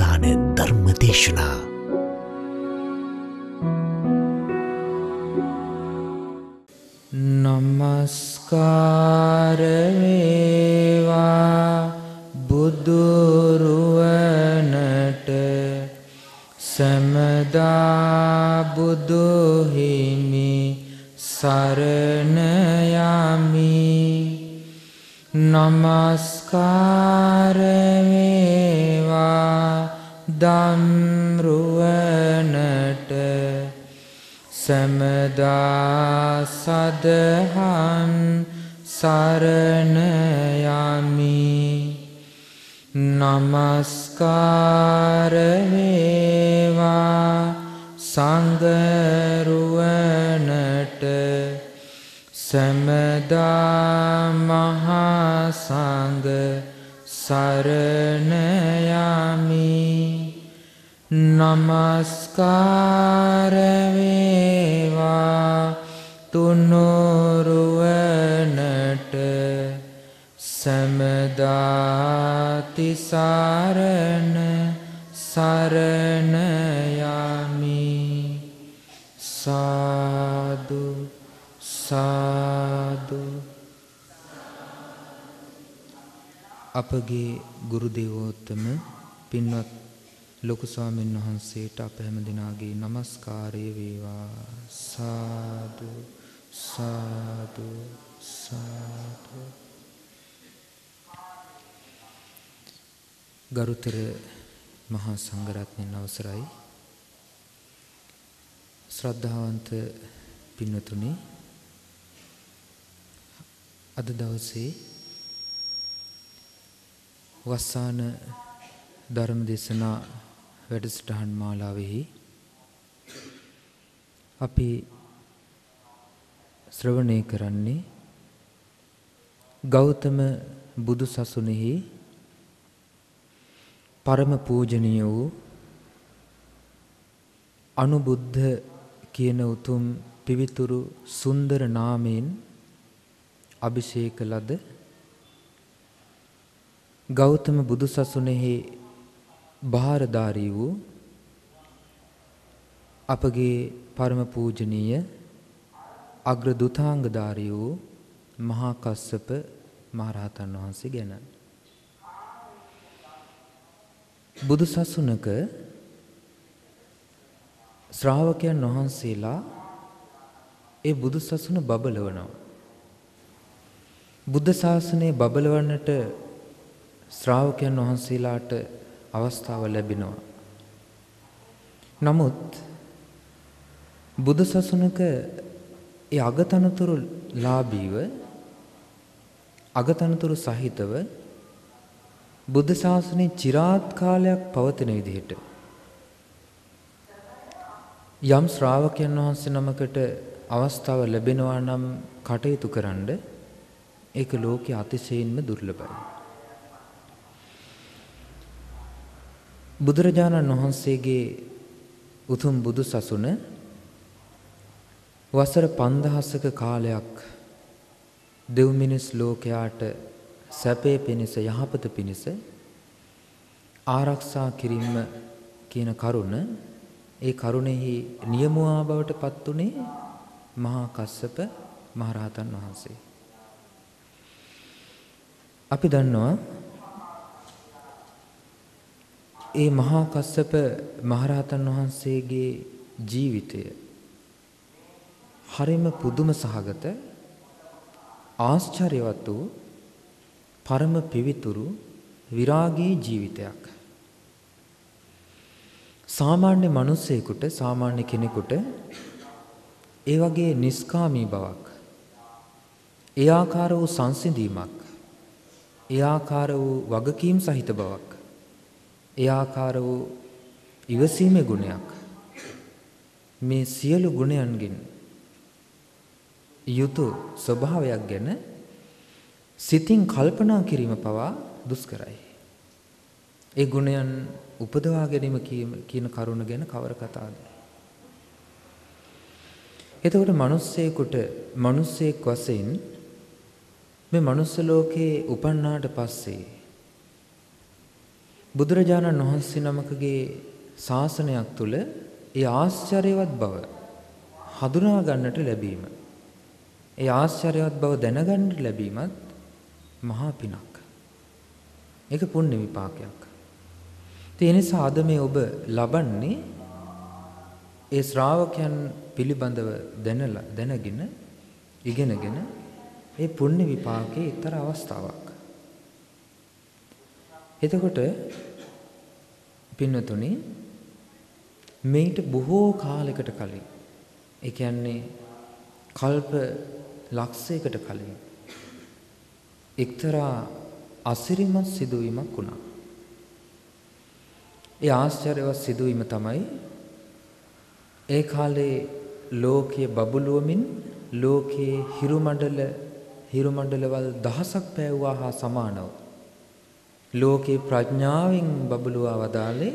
අවසාන ධර්ම දේශනා අපගේ ගුරු දේවෝත්තම පින්වත් ලොකු ස්වාමීන් වහන්සේට අප හැම දිනාගේ নমස්කාරය වේවා. සාදු සාදු සාදු. ගරුතර මහා සංඝරත්නයන් අවසරයි. ශ්‍රද්ධාවන්ත පින්වතුනි අද දවසේ වස්සාන ධර්ම දේශනා වැඩසටහන් මාලාවෙහි අපි ශ්‍රවණය කරන්නේ ගෞතම බුදු සසුනෙහි පරම පූජනීය වූ අනුබුද්ධ කියන උතුම් පිවිතුරු සුන්දර නාමයෙන් අභිෂේක ලද ගෞතම බුදු සසුනෙහි භාරධාරී වූ අපගේ පරම පූජනීය අග්‍ර දුතාංගධාරී වූ මහා කස්සප මහරහතන් වහන්සේ ගැන. බුදු සසුනක ශ්‍රාවකයන් වහන්සේලා ඒ බුදු සසුන බබලවනවා. බුද්ධ ශාසනය බබලවන්නට ශ්‍රාවකයන් වහන්සේලාට අවස්ථාව ලැබෙනවා. නමුත් බුදු සසුනක ඒ අගතනතුරු ලාභීව අගතනතුරු සහිතව බුද්ධ ශාසනයේ চিරාත් කාලයක් පවතින විදිහට යම් ශ්‍රාවකයන් වහන්සේ නමකට අවස්ථාව ලැබෙනවා නම් කටයුතු කරන්න ඒක ලෝකයේ අතිශයින්ම දුර්ලභයි. බුදුරජාණන් වහන්සේගේ උතුම් බුදු සසුන වසර 5000ක කාලයක් දෙව් මිනිස් ලෝකයාට සැපේ පිණිස යහපත පිණිස ආරක්ෂා කිරීම කියන කරුණ ඒ කරුණෙහි නියමුවා බවට පත් උනේ මහා කස්සප මහරහතන් වහන්සේ. අපි දන්නවා ඒ මහා කස්සප මහරහතන් වහන්සේගේ ජීවිතය හරිම පුදුම සහගත ආශ්චර්යවත් වූ පරම පිවිතුරු විරාගී ජීවිතයක්. සාමාන්‍ය මිනිසෙකුට සාමාන්‍ය කෙනෙකුට ඒ වගේ නිස්කාමී බවක් ඒ ආකාර වූ සංසිඳීමක් ඒ ආකාර වූ වගකීම් සහිත බවක් ඒ ආකාර වූ ඉවසීමේ ගුණයක් මේ සියලු ගුණයන්ගෙන් යුතු ස්වභාවයක් ගැන සිතින් කල්පනා කිරීම පවා දුෂ්කරයි. ඒ ගුණයන් උපදවා ගැනීම කියන කරුණ ගැන කවර කතාවද? එතකොට මිනිස්සෙකුට මිනිස්සෙක් වශයෙන් මේ මනුස්ස ලෝකේ උපන්නාට පස්සේ බුදුරජාණන් වහන්සේ නමකගේ ශාසනයක් තුල ඒ ආශ්චර්යවත් බව හඳුනා ගන්නට ලැබීම ඒ ආශ්චර්යවත් බව දැනගන්නට ලැබීමත් මහා පිනක්. ඒක පුණ්‍ය විපාකයක්. ඒ නිසා අද මේ ඔබ ලබන්නේ ඒ ශ්‍රාවකයන් පිළිබඳව දැනලා දැනගෙන ඉගෙනගෙන ඒ පුණ්‍ය විපාකයේ එක්තරා අවස්ථාවක්. එතකොට පින්නතුනි මේට බොහෝ කාලයකට කලින් ඒ කියන්නේ කල්ප ලක්ෂයකට කලින් එක්තරා අසිරිමත් සිදුවීමක් වුණා. ඒ ආශ්චර්යවත් සිදුවීම තමයි ඒ කාලේ ලෝකයේ බබළුවමින් ලෝකයේ හිරුමණ්ඩල හිරුමණ්ඩලවල් දහසක් පෑවුවා හා සමානව ලෝකේ ප්‍රඥාවෙන් බබළුවා වදාලේ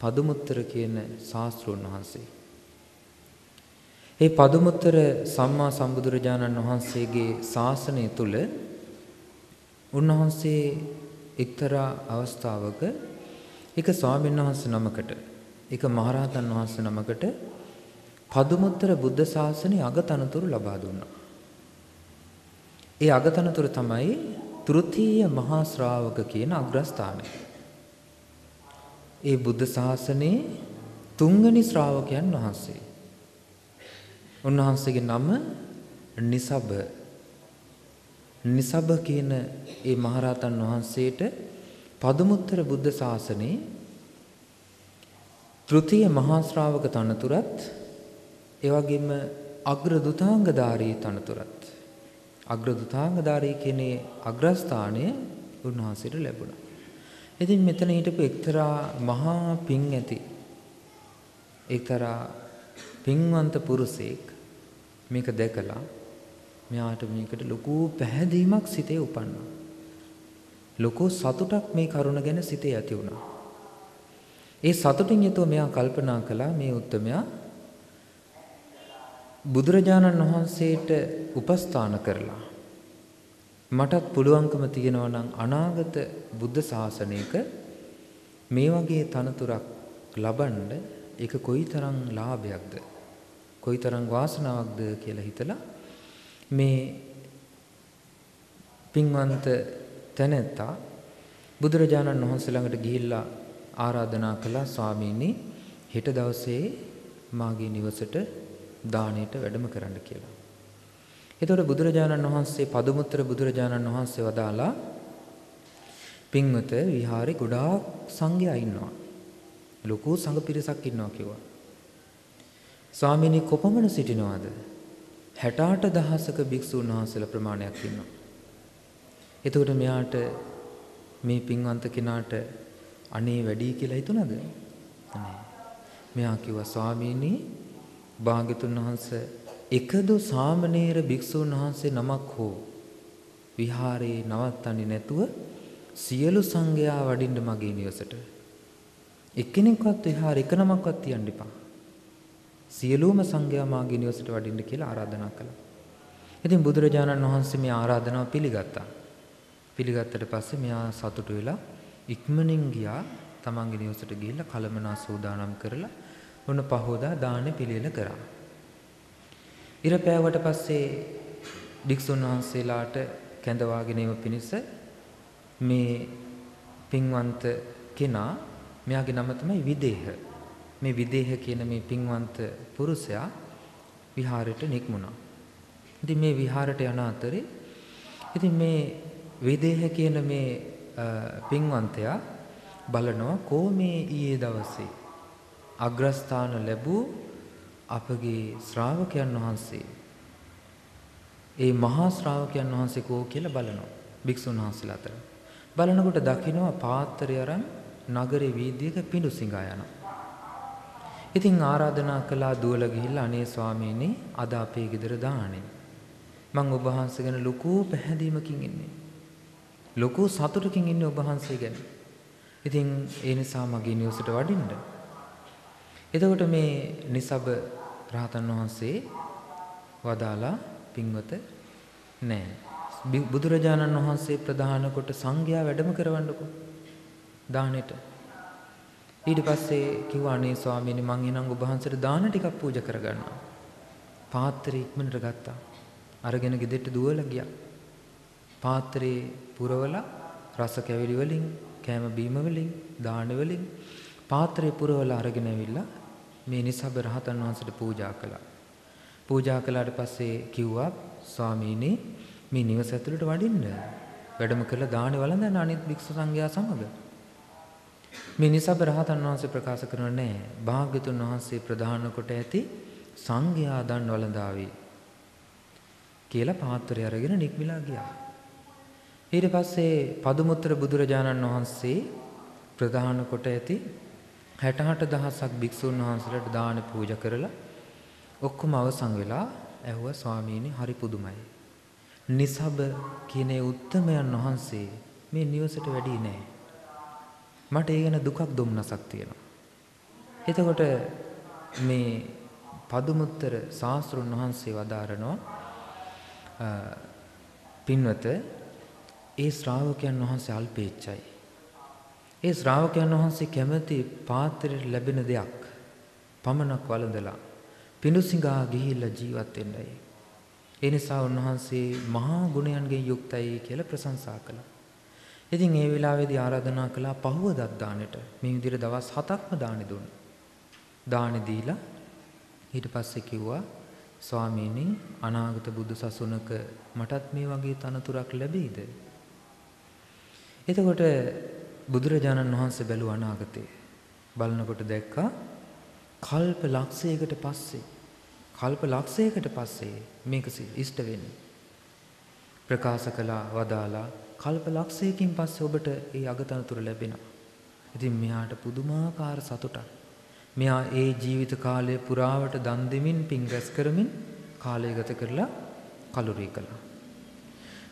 පදුමුත්තර කියන ශාස්ත්‍රෝන් වහන්සේ. ඒ පදුමුත්තර සම්මා සම්බුදුරජාණන් වහන්සේගේ ශාසනය තුල උන්වහන්සේ එක්තරා අවස්ථාවක එක ස්වාමීන් වහන්සේ නමකට එක මහරහතන් වහන්සේ නමකට පදුමුත්තර බුද්ධ ශාසනයේ අගතනතුරු ලබා දුන්නා. ඒ අගතනතුර තමයි තෘතීය මහා ශ්‍රාවක කියන අග්‍රස්ථානය. ඒ බුද්ධ ශාසනයේ තුන්වෙනි ශ්‍රාවකයන් වහන්සේ. උන්වහන්සේගේ නම නිසබ. නිසබ කියන ඒ මහරහතන් වහන්සේට පදුමුත්තර බුද්ධ ශාසනයේ තෘතීය මහා ශ්‍රාවක තනතුරත් ඒ වගේම අග්‍ර දුතාංගධාරී තනතුරත් අග්‍ර දුතාංගධාරී කියන්නේ අග්‍රස්ථානය උන්වහන්සේට ලැබුණා. ඉතින් මෙතන හිටපු එක්තරා මහා පිං ඇති එක්තරා පින්වන්ත පුරුෂයෙක් මේක දැකලා මෙයාට මේකට ලොකු පැහැදීමක් සිතේ උපන්නා. ලොකු සතුටක් මේ කරුණ ගැන සිතේ ඇති වුණා. ඒ සතුටින් යුතුව මෙයා කල්පනා කළා මේ උත්තමයා බුදුරජාණන් වහන්සේට උපස්ථාන කරලා මටත් පුළුවන්කම තියෙනවා නම් අනාගත බුද්ධ ශාසනයක මේ වගේ තනතුරක් ලබන්න ඒක කොයිතරම් ලාභයක්ද? කොයිතරම් වාසනාවක්ද කියලා හිතලා මේ පින්වන්ත තැනැත්තා බුදුරජාණන් වහන්සේ ළඟට ගිහිල්ලා ආරාධනා කළා ස්වාමීනි හෙට දවසේ මාගේ නිවසට දාණයට වැඩම කරන්න කියලා. එතකොට බුදුරජාණන් වහන්සේ පදුමුත්තර බුදුරජාණන් වහන්සේ වදාලා පින්වත විහාරේ ගොඩාක් සංඝයා ඉන්නවා. ලොකු සංඝ පිරිසක් ඉන්නවා කිව්වා. ස්වාමීනි කොපමණ සිටිනවද? 68000ක භික්ෂුන් වහන්සේලා ප්‍රමාණයක් ඉන්නවා. එතකොට මෙයාට මේ පින්වන්ත කෙනාට අනේ වැඩි කියලා හිතුණද? නෑ. මෙයා කිව්වා ස්වාමීනි භාග්‍යතුන් වහන්සේ එකදු සාමණේර භික්ෂුන් වහන්සේ නමක් හෝ විහාරේ නවත්තන්නේ නැතුව සියලු සංඝයා වඩින්න මගේ නිවසට එක්කෙනෙක්වත් විහාර එක නමක්වත් තියන්න එපා. සියලුම සංඝයා මාගේ නිවසට වඩින්න කියලා ආරාධනා කළා. ඉතින් බුදුරජාණන් වහන්සේ මේ ආරාධනාව පිළිගත්තා. පිළිගත්තට පස්සේ මෙයා සතුටු වෙලා ඉක්මනින් ගියා තමන්ගේ නිවසට ගිහිල්ලා කලමනා සූදානම් කරලා ඔන්න පහෝදා දාන පිළියෙල කරා. ඉර පෑවට පස්සේ භික්ෂුන් වහන්සේලාට කැඳවාගෙන ඒව පිණිස මේ පින්වන්ත කෙනා මෙයාගේ නම තමයි විදේහ. මේ විදේහ කියන මේ පින්වන්ත පුරුෂයා විහාරයට නික්මුණා. ඉතින් මේ විහාරයට යන අතරේ ඉතින් මේ විදේහ කියන මේ පින්වන්තයා බලනවා කෝ මේ ඊයේ දවසේ අග්‍රස්ථාන ලැබූ අපගේ ශ්‍රාවකයන් වහන්සේ. ඒ මහා ශ්‍රාවකයන් වහන්සේ කෝ කියලා බලනවා භික්ෂුන් වහන්සේලා අතර. බලනකොට දකිනවා පාත්‍රය අරන් නගරේ වීදියක පිඬු සිඟා යනවා. ඉතින් ආරාධනා කළා දුවල ගිහිල්ලා අනේ ස්වාමීනි අද අපේ ගෙදර දාහනේ මං ඔබ වහන්සේ ගැන ලොකු පැහැදීමකින් ඉන්නේ. ලොකු සතුටකින් ඉන්නේ ඔබ වහන්සේ ගැන. ඉතින් ඒ නිසා මගේ නිවසට වඩින්න. එතකොට මේ නිසබ රහතන් වහන්සේ වදාලා පින්වත නෑ. බුදුරජාණන් වහන්සේ ප්‍රධාන කොට සංඝයා වැඩම කරවන්නකෝ. දානෙට. ඊට පස්සේ කිව්වා අනේ ස්වාමීනි මං එනම් ඔබ වහන්සේට දාන ටිකක් පූජා කරගන්නවා. පාත්‍රය ඉක්මනට ගත්තා. අරගෙන ගෙදරට දුවලා ගියා. පාත්‍රේ පුරවලා රස කැවිලි වලින්, කෑම බීම වලින්, දාන වලින් පාත්‍රේ පුරවලා අරගෙන ඇවිල්ලා මේ නිසබ රහතන් වහන්සේට පූජා කළා. පූජා කළාට පස්සේ කිව්වා ස්වාමීනි මේ නිවස ඇතුළට වඩින්න. වැඩම කළ දානේ වළඳන අනිත් භික්ෂු සංඝයා සමග. මේ නිසබ රහතන් වහන්සේ ප්‍රකාශ කරන නෑ. භාග්‍යතුන් වහන්සේ ප්‍රධාන කොට ඇති සංඝයා දන් වළඳාවේ කියලා පාත්‍රය අරගෙන නික්මිලා ගියා. ඊට පස්සේ පදුමුත්තර බුදුරජාණන් වහන්සේ ප්‍රධාන කොට ඇති 68000ක් භික්ෂුන් වහන්සේලාට දාන පූජා කරලා ඔක්කොම අවසන් වෙලා ඇහුවා ස්වාමීනි හරි පුදුමයි. නිසබ කියන උත්තමයන් වහන්සේ මේ නිවසට වැඩි නෑ. මට ඒ ගැන දුකක් දුම්නසක් තියෙනවා. එතකොට මේ පදුමුත්තර ශාස්ත්‍රුන් වහන්සේ වදාරනවා පින්වත ඒ ශ්‍රාවකයන් වහන්සේ අල්පේච්ඡයි. ඒ ශ්‍රාවකයන් වහන්සේ කැමති පාත්‍රයට ලැබෙන දෙයක් පමණක් වළඳලා පිඬුසිඟා ගිහිල්ලා ජීවත් වෙන්නයි. ඒ නිසා උන්වහන්සේ මහා ගුණයන්ගෙන් යුක්තයි කියලා ප්‍රශංසා කළා. ඉතින් ඒ වෙලාවේදී ආරාධනා කළා පහවදක් දානෙට. මේ විදිහට දවස් 7ක්ම දානෙ දුන්නා. දානෙ දීලා ඊට පස්සේ කිව්වා ස්වාමීනි අනාගත බුදු සසුනක මටත් මේ වගේ තනතුරක් ලැබෙයිද? එතකොට බුදුරජාණන් වහන්සේ බැලුව අනාගතේ. බලනකොට දැක්කා කල්ප ලක්ෂයකට පස්සේ කල්ප ලක්ෂයකට පස්සේ මේක ඉෂ්ට වෙන්නේ. ප්‍රකාශ කළා වදාලා කල්ප ලක්ෂයකින් පස්සේ ඔබට ඒ අගතනතුර ලැබෙනවා. ඉතින් මෙයාට පුදුමාකාර සතුටක්. මෙයා ඒ ජීවිත කාලය පුරාවට දන් දෙමින් පින් රැස් කරමින් කාලය ගත කරලා කලුරිය කළා.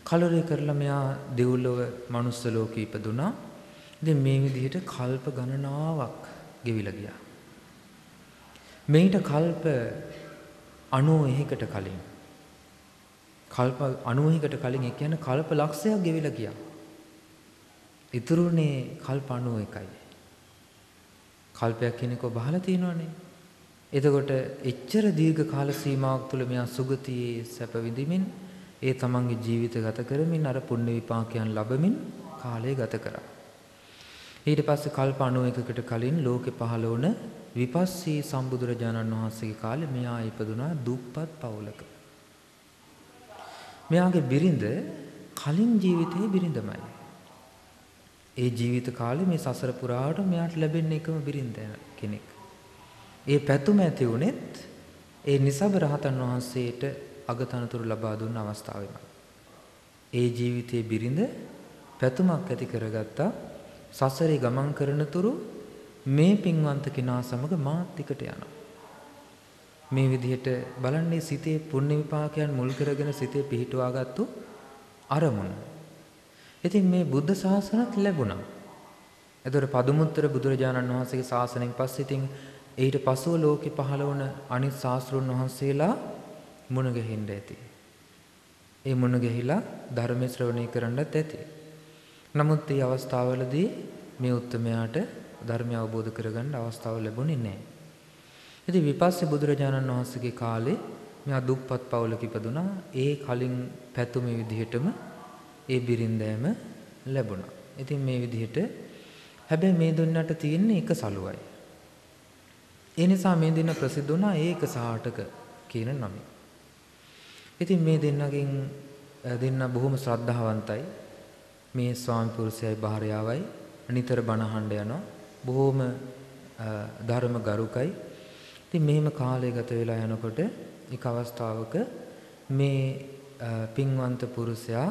කලුරිය කරලා මෙයා දෙව්ලොව මනුස්ස ලෝකෙ ඉපදුනා. ඉතින් මේ විදිහට කල්ප ගණනාවක් ගෙවිලා ගියා. මේිට කල්ප 91කට කලින් කල්ප 91කට කලින් ඒ කියන්නේ කල්ප ලක්ෂයක් ගෙවිලා ගියා. ඉතුරුනේ කල්ප 91යි. කල්පයක් කෙනෙක්ව බහලා තිනවනේ. එතකොට එච්චර දීර්ඝ කාල සීමාවක් තුළ මෙයා සුගතියේ සැප විඳිමින් ඒ තමන්ගේ ජීවිත ගත කරමින් අර පුණ්‍ය විපාකයන් ලබමින් කාලය ගත කරා. ඊට පස්සේ කල්ප 91කට කලින් ලෝකේ පහළ වුණ විපස්සී සම්බුදුරජාණන් වහන්සේගේ කාලේ මෙයා ඉපදුනා දුප්පත් පවුලක. මෙයාගේ බිරිඳ කලින් ජීවිතේ බිරිඳමයි. ඒ ජීවිත කාලේ මේ සසර පුරාවට මෙයාට ලැබෙන එකම බිරිඳ කෙනෙක්. ඒ පැතුම ඇති වුණෙත් ඒ නිසබ රහතන් වහන්සේට අගතනතුරු ලබා දුන්න අවස්ථාවෙමයි. ඒ ජීවිතයේ බිරිඳ පැතුමක් ඇති කරගත්තා සසරේ ගමන් කරන තුරු මේ පින්වන්ත කෙනා සමග මාත් එකට යනවා. මේ විදිහට බලන්නේ සිතේ පුණ්‍ය විපාකයන් මුල් කරගෙන සිතේ පිහිටුවාගත්තු අරමුණ. ඉතින් මේ බුද්ධ ශාසනත් ලැබුණා. එතකොට පදුමුත්තර බුදුරජාණන් වහන්සේගේ ශාසනයෙන් පස්සේ ඉතින් ඊට පසුව ලෝකෙ පහළ වුණ අනිත් ශාස්ත්‍රුන් වහන්සේලා මුණ ගැහින්න ඇති. ඒ මුණ ගැහිලා ධර්ම ශ්‍රවණය කරන්නත් ඇති. නමුත් මේ අවස්ථාවවලදී මේ උත්මයාට ධර්මය අවබෝධ කරගන්න අවස්ථාව ලැබුණේ නැහැ. ඉතින් විපස්සී බුදුරජාණන් වහන්සේගේ කාලේ මෙයා දුප්පත් පවුලක ඉපදුනා. ඒ කලින් පැතුමේ විදිහටම ඒ බිරින්දෑම ලැබුණා. ඉතින් මේ විදිහට හැබැයි මේ දුන්නට තියෙන්නේ එක සලුවයි. ඒ නිසා මේ දෙන්න ප්‍රසිද්ධ වුණා ඒක සාටක කියන නම. ඉතින් මේ දෙන්නගෙන් දෙන්න බොහොම ශ්‍රද්ධාවන්තයි. මේ ස්වාමි පුරුෂයයි භාර්යාවයි නිතර බණ අහන්න යනවා. බොහොම ධර්ම ගරුකයි. ඉතින් මෙහෙම කාලය ගත වෙලා යනකොට එක අවස්ථාවක මේ පින්වන්ත පුරුෂයා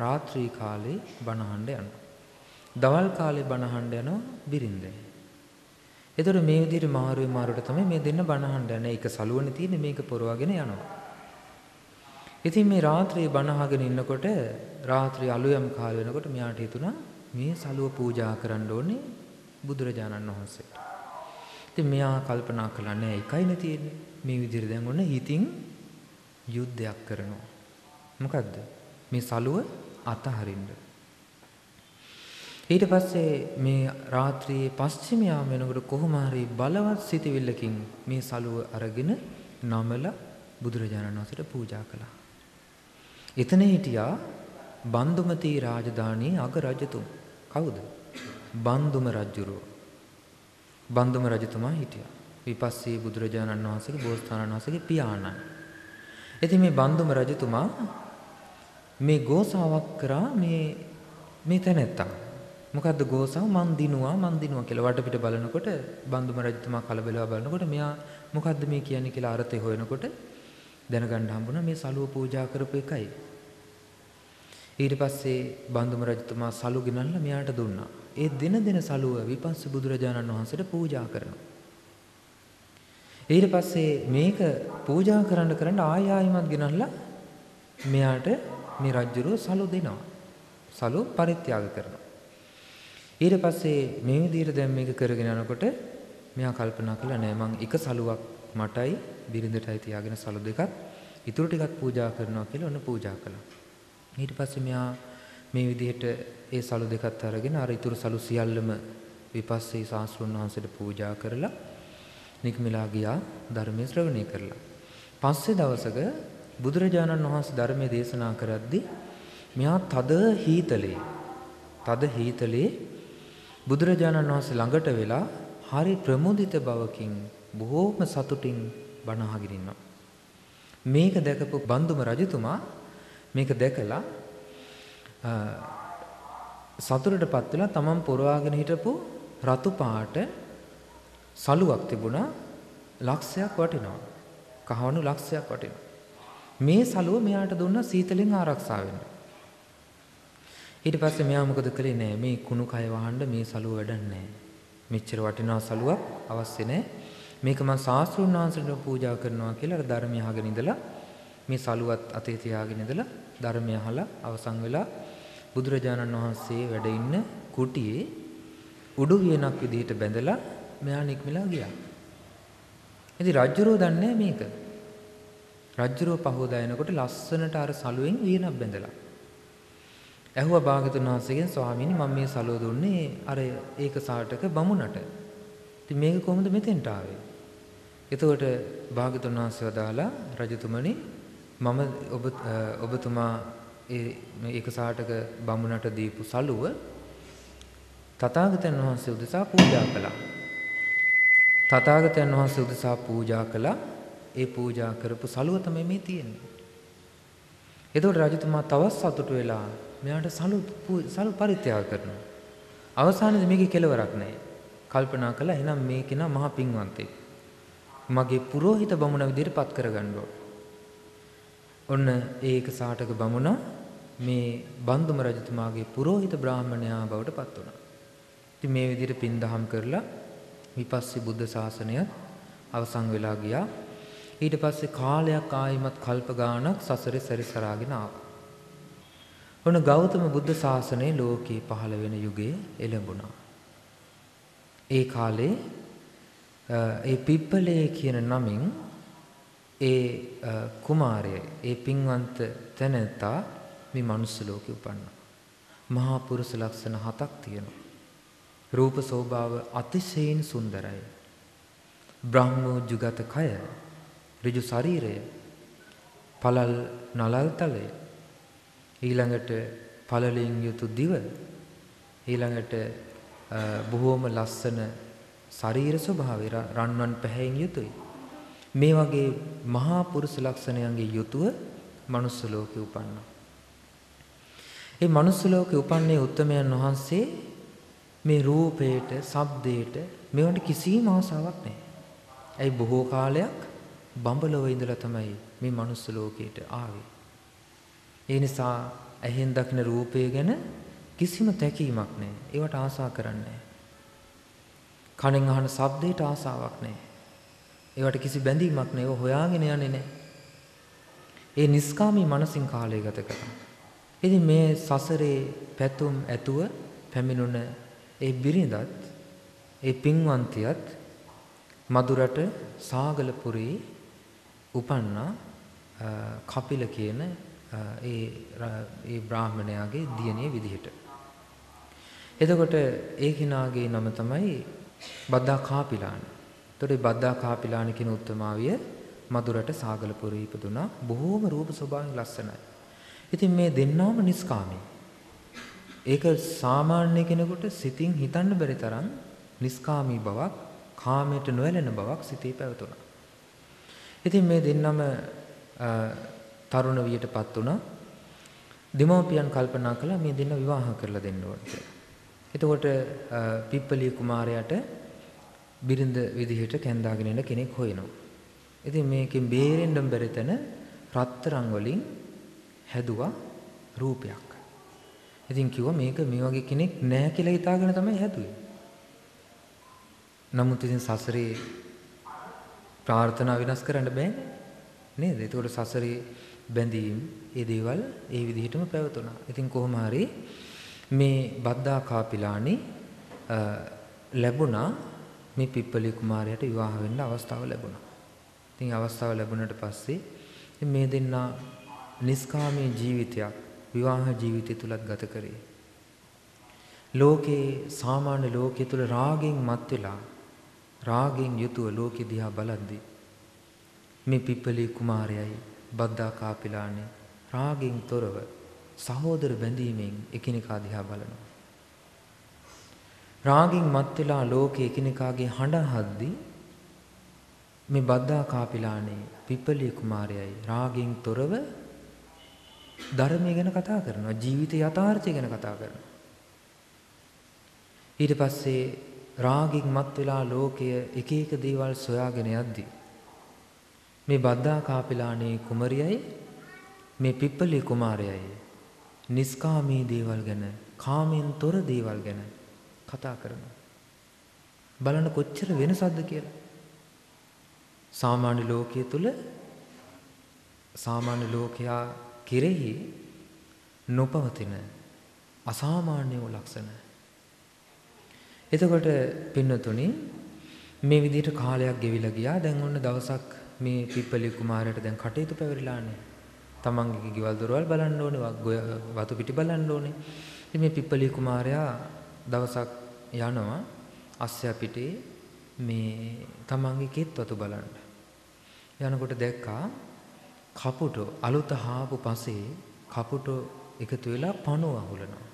රාත්‍රී කාලේ බණ අහන්න යනවා. දවල් කාලේ බණ අහන්න යනවා බිරින්දේ. ඒතර මේ විදිහට මාරුවේ මාරුවට තමයි මේ දෙන්න බණ අහන්න යන්නේ. ඒක සලුවනේ තියෙන්නේ මේක පොරවගෙන යනවා. ඉතින් මේ රාත්‍රියේ බණ අහගෙන ඉන්නකොට රාත්‍රී අලුයම් කාල වෙනකොට මෙයාට හිතුණා මේ සලුව පූජා කරන්න ඕනේ බුදුරජාණන් වහන්සේට. ඉතින් මෙයා කල්පනා කළා නෑ එකයිනේ තියෙන්නේ. මේ විදිහට දැන් ඔන්න හිතින් යුද්ධයක් කරනවා. මොකද්ද? මේ සලුව අතහරින්න. ඊට පස්සේ මේ රාත්‍රියේ පස්චිම යාම වෙනකොට කොහොම හරි බලවත් සිතවිල්ලකින් මේ සලුව අරගෙන නමල බුදුරජාණන් වහන්සේට පූජා කළා. එතන හිටියා බන්දුමති රාජධානී අග රජතුන්. කවුද? බන්දුම රජුරෝ. බන්දුම රජතුමා හිටියා. විපස්සී බුදුරජාණන් වහන්සේගේ බෝසතාණන් වහන්සේගේ පියාණන්. ඉතින් මේ බන්දුම රජතුමා මේ ගෝසාවක් කරා මේ මේ තැනැත්තා. මොකද්ද ගෝසාව මන් දිනුවා මන් දිනුවා කියලා වටපිට බලනකොට බන්දුම රජතුමා කලබලව බලනකොට මෙයා මොකද්ද මේ කියන්නේ කියලා අර්ථය හොයනකොට දැනගන්න හම්බුණා මේ සලුව පූජා කරපු එකයි. ඊට පස්සේ බන්දුම රජතුමා සලු ගෙනල්ලා මෙයාට දුන්නා. ඒ දින දින සලුව විපස්සී බුදුරජාණන් වහන්සේට පූජා කරනවා. ඊට පස්සේ මේක පූජා කරන්න කරන්න ආය ආයිමත් ගෙනල්ලා මෙයාට මේ රජුරෝ සලු දෙනවා. සලු පරිත්‍යාග කරනවා. ඊට පස්සේ මේ විදිහට දැන් මේක කරගෙන යනකොට මෙයා කල්පනා කළා නෑ මං එක සලුවක් මටයි බිරිඳටයි තියාගෙන සලු දෙකක් ඉතුරු ටිකක් පූජා කරනවා කියලා ඔන්න පූජා කළා. ඊට පස්සේ මෙයා මේ විදිහට ඒ සලු දෙකත් අරගෙන අර ඉතුරු සලු සියල්ලම විපස්සී ශාස්ත්‍රුන් වහන්සේට පූජා කරලා නික්මිලා ගියා ධර්මයේ ශ්‍රවණය කරලා. පස්සේ දවසක බුදුරජාණන් වහන්සේ ධර්මයේ දේශනා කරද්දී මෙයා තද හීතලේ තද හීතලේ බුදුරජාණන් වහන්සේ ළඟට වෙලා හරි ප්‍රමුදිත බවකින් බොහෝම සතුටින් බණ අහගෙන ඉන්නවා. මේක දැකපු බන්දුම රජතුමා මේක දැකලා සතුටටපත් වෙලා තමන් පොරවාගෙන හිටපු රතු පාට සලුවක් තිබුණා ලක්ෂයක් වටිනවා. කහවණු ලක්ෂයක් වටිනවා. මේ සලුව මෙයාට දුන්න සීතලෙන් ආරක්ෂා වෙන්න. ඊට පස්සේ මෙයා මොකද කළේ නෑ මේ කුණු කය වහන්න මේ සලුව වැඩක් නෑ. මෙච්චර වටිනා සලුවක් අවශ්‍ය නෑ. මේක මම සාස්ත්‍රුන් වහන්සේට පූජා කරනවා කියලා අර ධර්මය අහගෙන ඉඳලා මේ සලුවත් අතේ තියාගෙන ඉඳලා ධර්මය අහලා අවසන් වෙලා බුදුරජාණන් වහන්සේ වැඩ ඉන්න කුටියේ උඩු වියනක් විදිහට බැඳලා මෙයා නික්මලා ගියා. ඉතින් රජ්ජුරෝ දන්නේ මේක. රජ්ජුරෝ පහෝදා එනකොට ලස්සනට අර සලුවෙන් වියනක් බැඳලා. ඇහුවා භාගතුන් වහන්සේගෙන් ස්වාමීනි මම මේ සලුව දුන්නේ අර ඒක සාටක බමුණට. ඉතින් මේක කොහොමද මෙතෙන්ට ආවේ? එතකොට භාගතුන් වහන්සේ වදාලා රජතුමනි මම ඔබ ඔබතුමා ඒ ඒක සාටක බමුණට දීපු සලුව තථාගතයන් වහන්සේ උදෙසා පූජා කළා. තථාගතයන් වහන්සේ උදෙසා පූජා කළා. ඒ පූජා කරපු සලුව තමයි මේ තියෙන්නේ. එතකොට රජතුමා තවත් සතුටු වෙලා මෙයාට සලු සලු පරිත්‍යාග කරනවා. අවසානයේදී මේකේ කෙලවරක් නැහැ. කල්පනා කළා එහෙනම් මේ කෙනා මහා පින්වන්තෙක්. මගේ පුරোহিত බමුණ විදිහටපත් කරගන්න ඔන්න ඒක සාටක බමුණ මේ බන්දුම රජතුමාගේ පුරোহিত බ්‍රාහමණයා බවට පත් වුණා. ඉතින් මේ විදිහට පින් දහම් කරලා විපස්සී බුද්ධ ශාසනය අවසන් වෙලා ගියා. ඊට පස්සේ කාලයක් ආයිමත් කල්ප ගාණක් සසරේ සැරිසරාගෙන ආවා. ඔන්න ගෞතම බුද්ධ ශාසනය ලෝකේ පහළ වෙන යුගයේ එළඹුණා. ඒ කාලේ ඒ පිප්පලේ කියන නමින් ඒ කුමාරය ඒ පින්වන්ත තැනැත්තා මේ මනුස්ස ලෝකෙ උපන්නා. මහා පුරුෂ ලක්ෂණ හතක් තියෙනවා. රූප සෝභාව අතිශයින් සුන්දරයි. බ්‍රහ්මෝජුගත කය, ඍජු ශරීරය, පළල් නලල් තලය, ඊළඟට පළලින් යුතු දිව, ඊළඟට බොහෝම ලස්සන ශරීර ස්වභාවය රන්වන් පැහැයෙන් යුතුයි. මේ වගේ මහා පුරුෂ ලක්ෂණයන්ගේ යුතුව මනුස්ස ලෝකේ උපන්නා. ඒ මනුස්ස ලෝකේ උපන්නේ උත්තමයන් වහන්සේ මේ රූපේට, ශබ්දේට මේවට කිසිම ආසාවක් නැහැ. ඇයි බොහෝ කාලයක් බඹලව ඉඳලා තමයි මේ මනුස්ස ලෝකයට ආවේ. ඒ නිසා ඇහෙන් දකින රූපය ගැන කිසිම තැකීමක් නැහැ. ඒවට ආසා කරන්නේ කනෙන් අහන ශබ්දයට ආසාවක් නැහැ. ඒවට කිසි බැඳීමක් නැහැ. ඒව හොයාගෙන යන්නේ නැහැ. ඒ නිස්කාමී මනසින් කාලය ගත කරා. ඉතින් මේ සසරේ පැතුම් ඇතුව පැමිණුණ ඒ බිරිඳත් ඒ පින්වන්තියත් මදුරට සාගලපුරේ උපන්නා කපිල කියන ඒ ඒ බ්‍රාහ්මණයාගේ දියණිය විදිහට. එතකොට ඒ කිනාගේ නම තමයි බද්දා කාපිලාන. එතකොට බද්දා කාපිලාන කියන උත්තමාවිය මදුරට සාගලපුරේ ඉපදුනා. බොහෝම රූප ස්වභාවයෙන් ලස්සනයි. ඉතින් මේ දෙන්නාම නිස්කාමී. ඒක සාමාන්‍ය කෙනෙකුට සිතින් හිතන්න බැරි තරම් නිස්කාමී බවක්, කාමයට නොඇලෙන බවක් සිතේ පැවතුණා. ඉතින් මේ දෙන්නම තරුණ වියටපත් වුණා. දෙමව්පියන් කල්පනා කළා මේ දෙන්න විවාහ කරලා දෙන්න ඕන කියලා. එතකොට පිප්පලී කුමාරයාට බිරිඳ විදිහට කැඳාගෙන එන කෙනෙක් හොයනවා. ඉතින් මේකෙන් බේරෙන්න බැරි තැන රත්තරන් වලින් හැදුවා රූපයක්. ඉතින් කිව්වා මේක මේ වගේ කෙනෙක් නැහැ කියලා හිතාගෙන තමයි හැදුවේ. නමුත් ඉතින් සසරේ ප්‍රාර්ථනා විනාශ කරන්න බෑනේ. නේද? ඒතකොට සසරේ බැඳීම් ඒ දේවල් ඒ විදිහටම පැවතුණා. ඉතින් කොහොම හරි මේ බද්දා කාපිලානි ලැබුණා මේ පිප්පලි කුමාරයාට විවාහ වෙන්න අවස්ථාව ලැබුණා. ඉතින් අවස්ථාව ලැබුණට පස්සේ මේ දෙන්නා නිස්කාමී ජීවිතයක් විවාහ ජීවිතය තුලත් ගත කරේ. ලෝකේ සාමාන්‍ය ලෝකයේ තුල රාගෙන් මත් වෙලා රාගෙන් යුතුව ලෝකෙ දිහා බලද්දී මේ පිප්පලී කුමාරයයි බද්දා කාපිලානේ රාගෙන් තොරව සහෝදර බැඳීමෙන් එකිනෙකා දිහා බලනවා. රාගින් මත් වෙලා ලෝකේ එකිනෙකාගේ හඬ අහද්දී මේ බද්දා කාපිලානේ පිප්පලී කුමාරයයි රාගින් තොරව ධර්මය ගැන කතා කරනවා ජීවිත යථාර්ථය ගැන කතා කරනවා ඊට පස්සේ රාගින් මත් වෙලා ලෝකය එක එක දේවල් සොයාගෙන යද්දී මේ බද්දා කාපිලානේ කුමරියයි මේ පිප්පලී කුමාරයයි නිස්කාමී දේවල් ගැන කාමෙන් තොර දේවල් ගැන කතා කරනවා. බලන්න කොච්චර වෙනසක්ද කියලා. සාමාන්‍ය ලෝකයේ තුල සාමාන්‍ය ලෝකයා කෙරෙහි නොපවතින අසාමාන්‍ය වූ ලක්ෂණ. එතකොට පින්නතුනි මේ විදිහට කාලයක් ගෙවිලා ගියා. දැන් ඔන්න දවසක් මේ පිප්පලි කුමාරයාට දැන් කටයුතු පැවරිලානේ. තමන්ගේ ගෙවල් දොරවල් බලන්න ඕනේ, වතු පිටි බලන්න ඕනේ. ඉතින් මේ පිප්පලි කුමාරයා දවසක් යනවා අස්සයා පිටේ මේ තමන්ගේ කෙත් වතු බලන්න. යනකොට දැක්කා කපුටෝ අලුත හාපු පසේ කපුටෝ එකතු වෙලා පණුව අහුලනවා.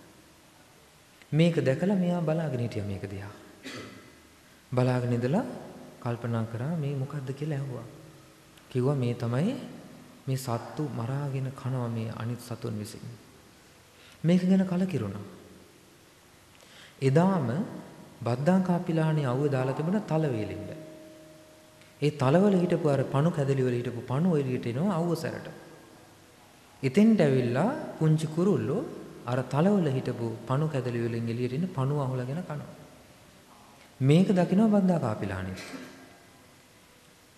මේක දැකලා මෙයා බලාගෙන හිටියා මේක දිහා. බලාගෙන ඉඳලා කල්පනා කරා මේ මොකද්ද කියලා ඇහුවා. කිව්වා මේ තමයි මේ සත්තු මරාගෙන කනවා මේ අනිත් සතුන් විසින්. මේක ගැන කලකිරුණා. එදාම බද්දා කාපිලාහනේ අවුව දාලා තිබුණ තල වේලින්ද. ඒ තලවල හිටපු අර පණු කැදලි වල හිටපු පණු එළියට එනවා අවුව සැරට. එතෙන්ට ඇවිල්ලා පුංචි කුරුල්ලෝ අර තලවල හිටපු පණු කැදලි වලින් එළියට එන පණු අහුලගෙන කනවා. මේක දකිනවා බද්දා කාපිලාහනේ.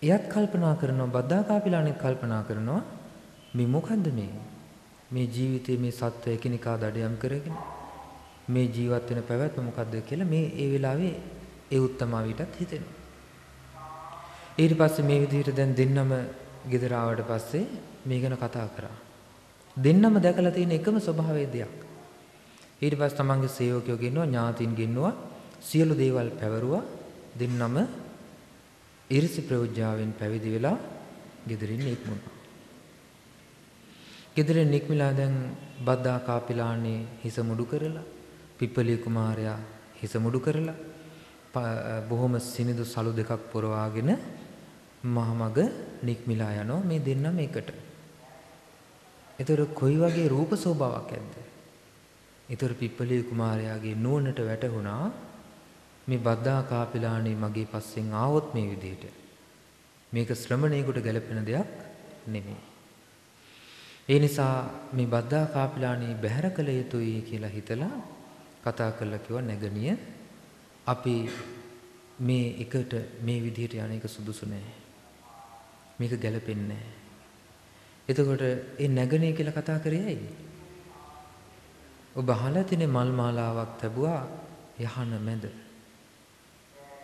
එයත් කල්පනා කරනවා බද්දාකාපිලානෙත් කල්පනා කරනවා මේ මොකද්ද මේ? මේ ජීවිතයේ මේ සත්ව එකිනෙකා දඩයම් කරගෙන මේ ජීවත් වෙන පැවැත්ම මොකද්ද කියලා මේ ඒ වෙලාවේ ඒ උත්තමාවිටත් හිතෙනවා. ඊට පස්සේ මේ විදිහට දැන් දෙන්නම ගෙදර ආවට පස්සේ මේ ගැන කතා කරා. දෙන්නම දැකලා තියෙන එකම ස්වභාවයේ දෙයක්. ඊට පස්සේ තමන්ගේ සේවකයෝ ගෙන්නුවා ඥාතින් ගෙන්නුවා සියලු දේවල් පැවරුවා දෙන්නම ඉරිසි ප්‍රයෝජ්‍යාවෙන් පැවිදි වෙලා ගෙදරින් නික්මුණා. ගෙදරින් නික්මිලා දැන් බද්දා කාපිලානේ හිස මුඩු කරලා පිප්පලී කුමාරයා හිස මුඩු කරලා බොහොම සිනිඳු සලු දෙකක් පොරවාගෙන මහමග නික්මිලා යනවා මේ දෙන්නම එකට. ඒතර කොයි වගේ රූප ස්වභාවයක් ඇද්ද? ඒතර පිප්පලී කුමාරයාගේ නුවණට වැටහුණා මේ බද්දා කාපිලානේ මගේ පස්සෙන් ආවොත් මේ විදිහට මේක ශ්‍රමණේකට ගැලපෙන දෙයක් නෙමෙයි. ඒ නිසා මේ බද්දා කාපිලානේ බැහැර කළ යුතුයි කියලා හිතලා කතා කරලා කිව්වා නැගණිය අපි මේ එකට මේ විදිහට යන එක සුදුසු නෑ. මේක ගැලපෙන්නේ නෑ. එතකොට ඒ නැගණිය කියලා කතා කරේ ඇයි? ඔබ අහලා තියෙන මල් මාලාවක් තැබුවා යහන මැද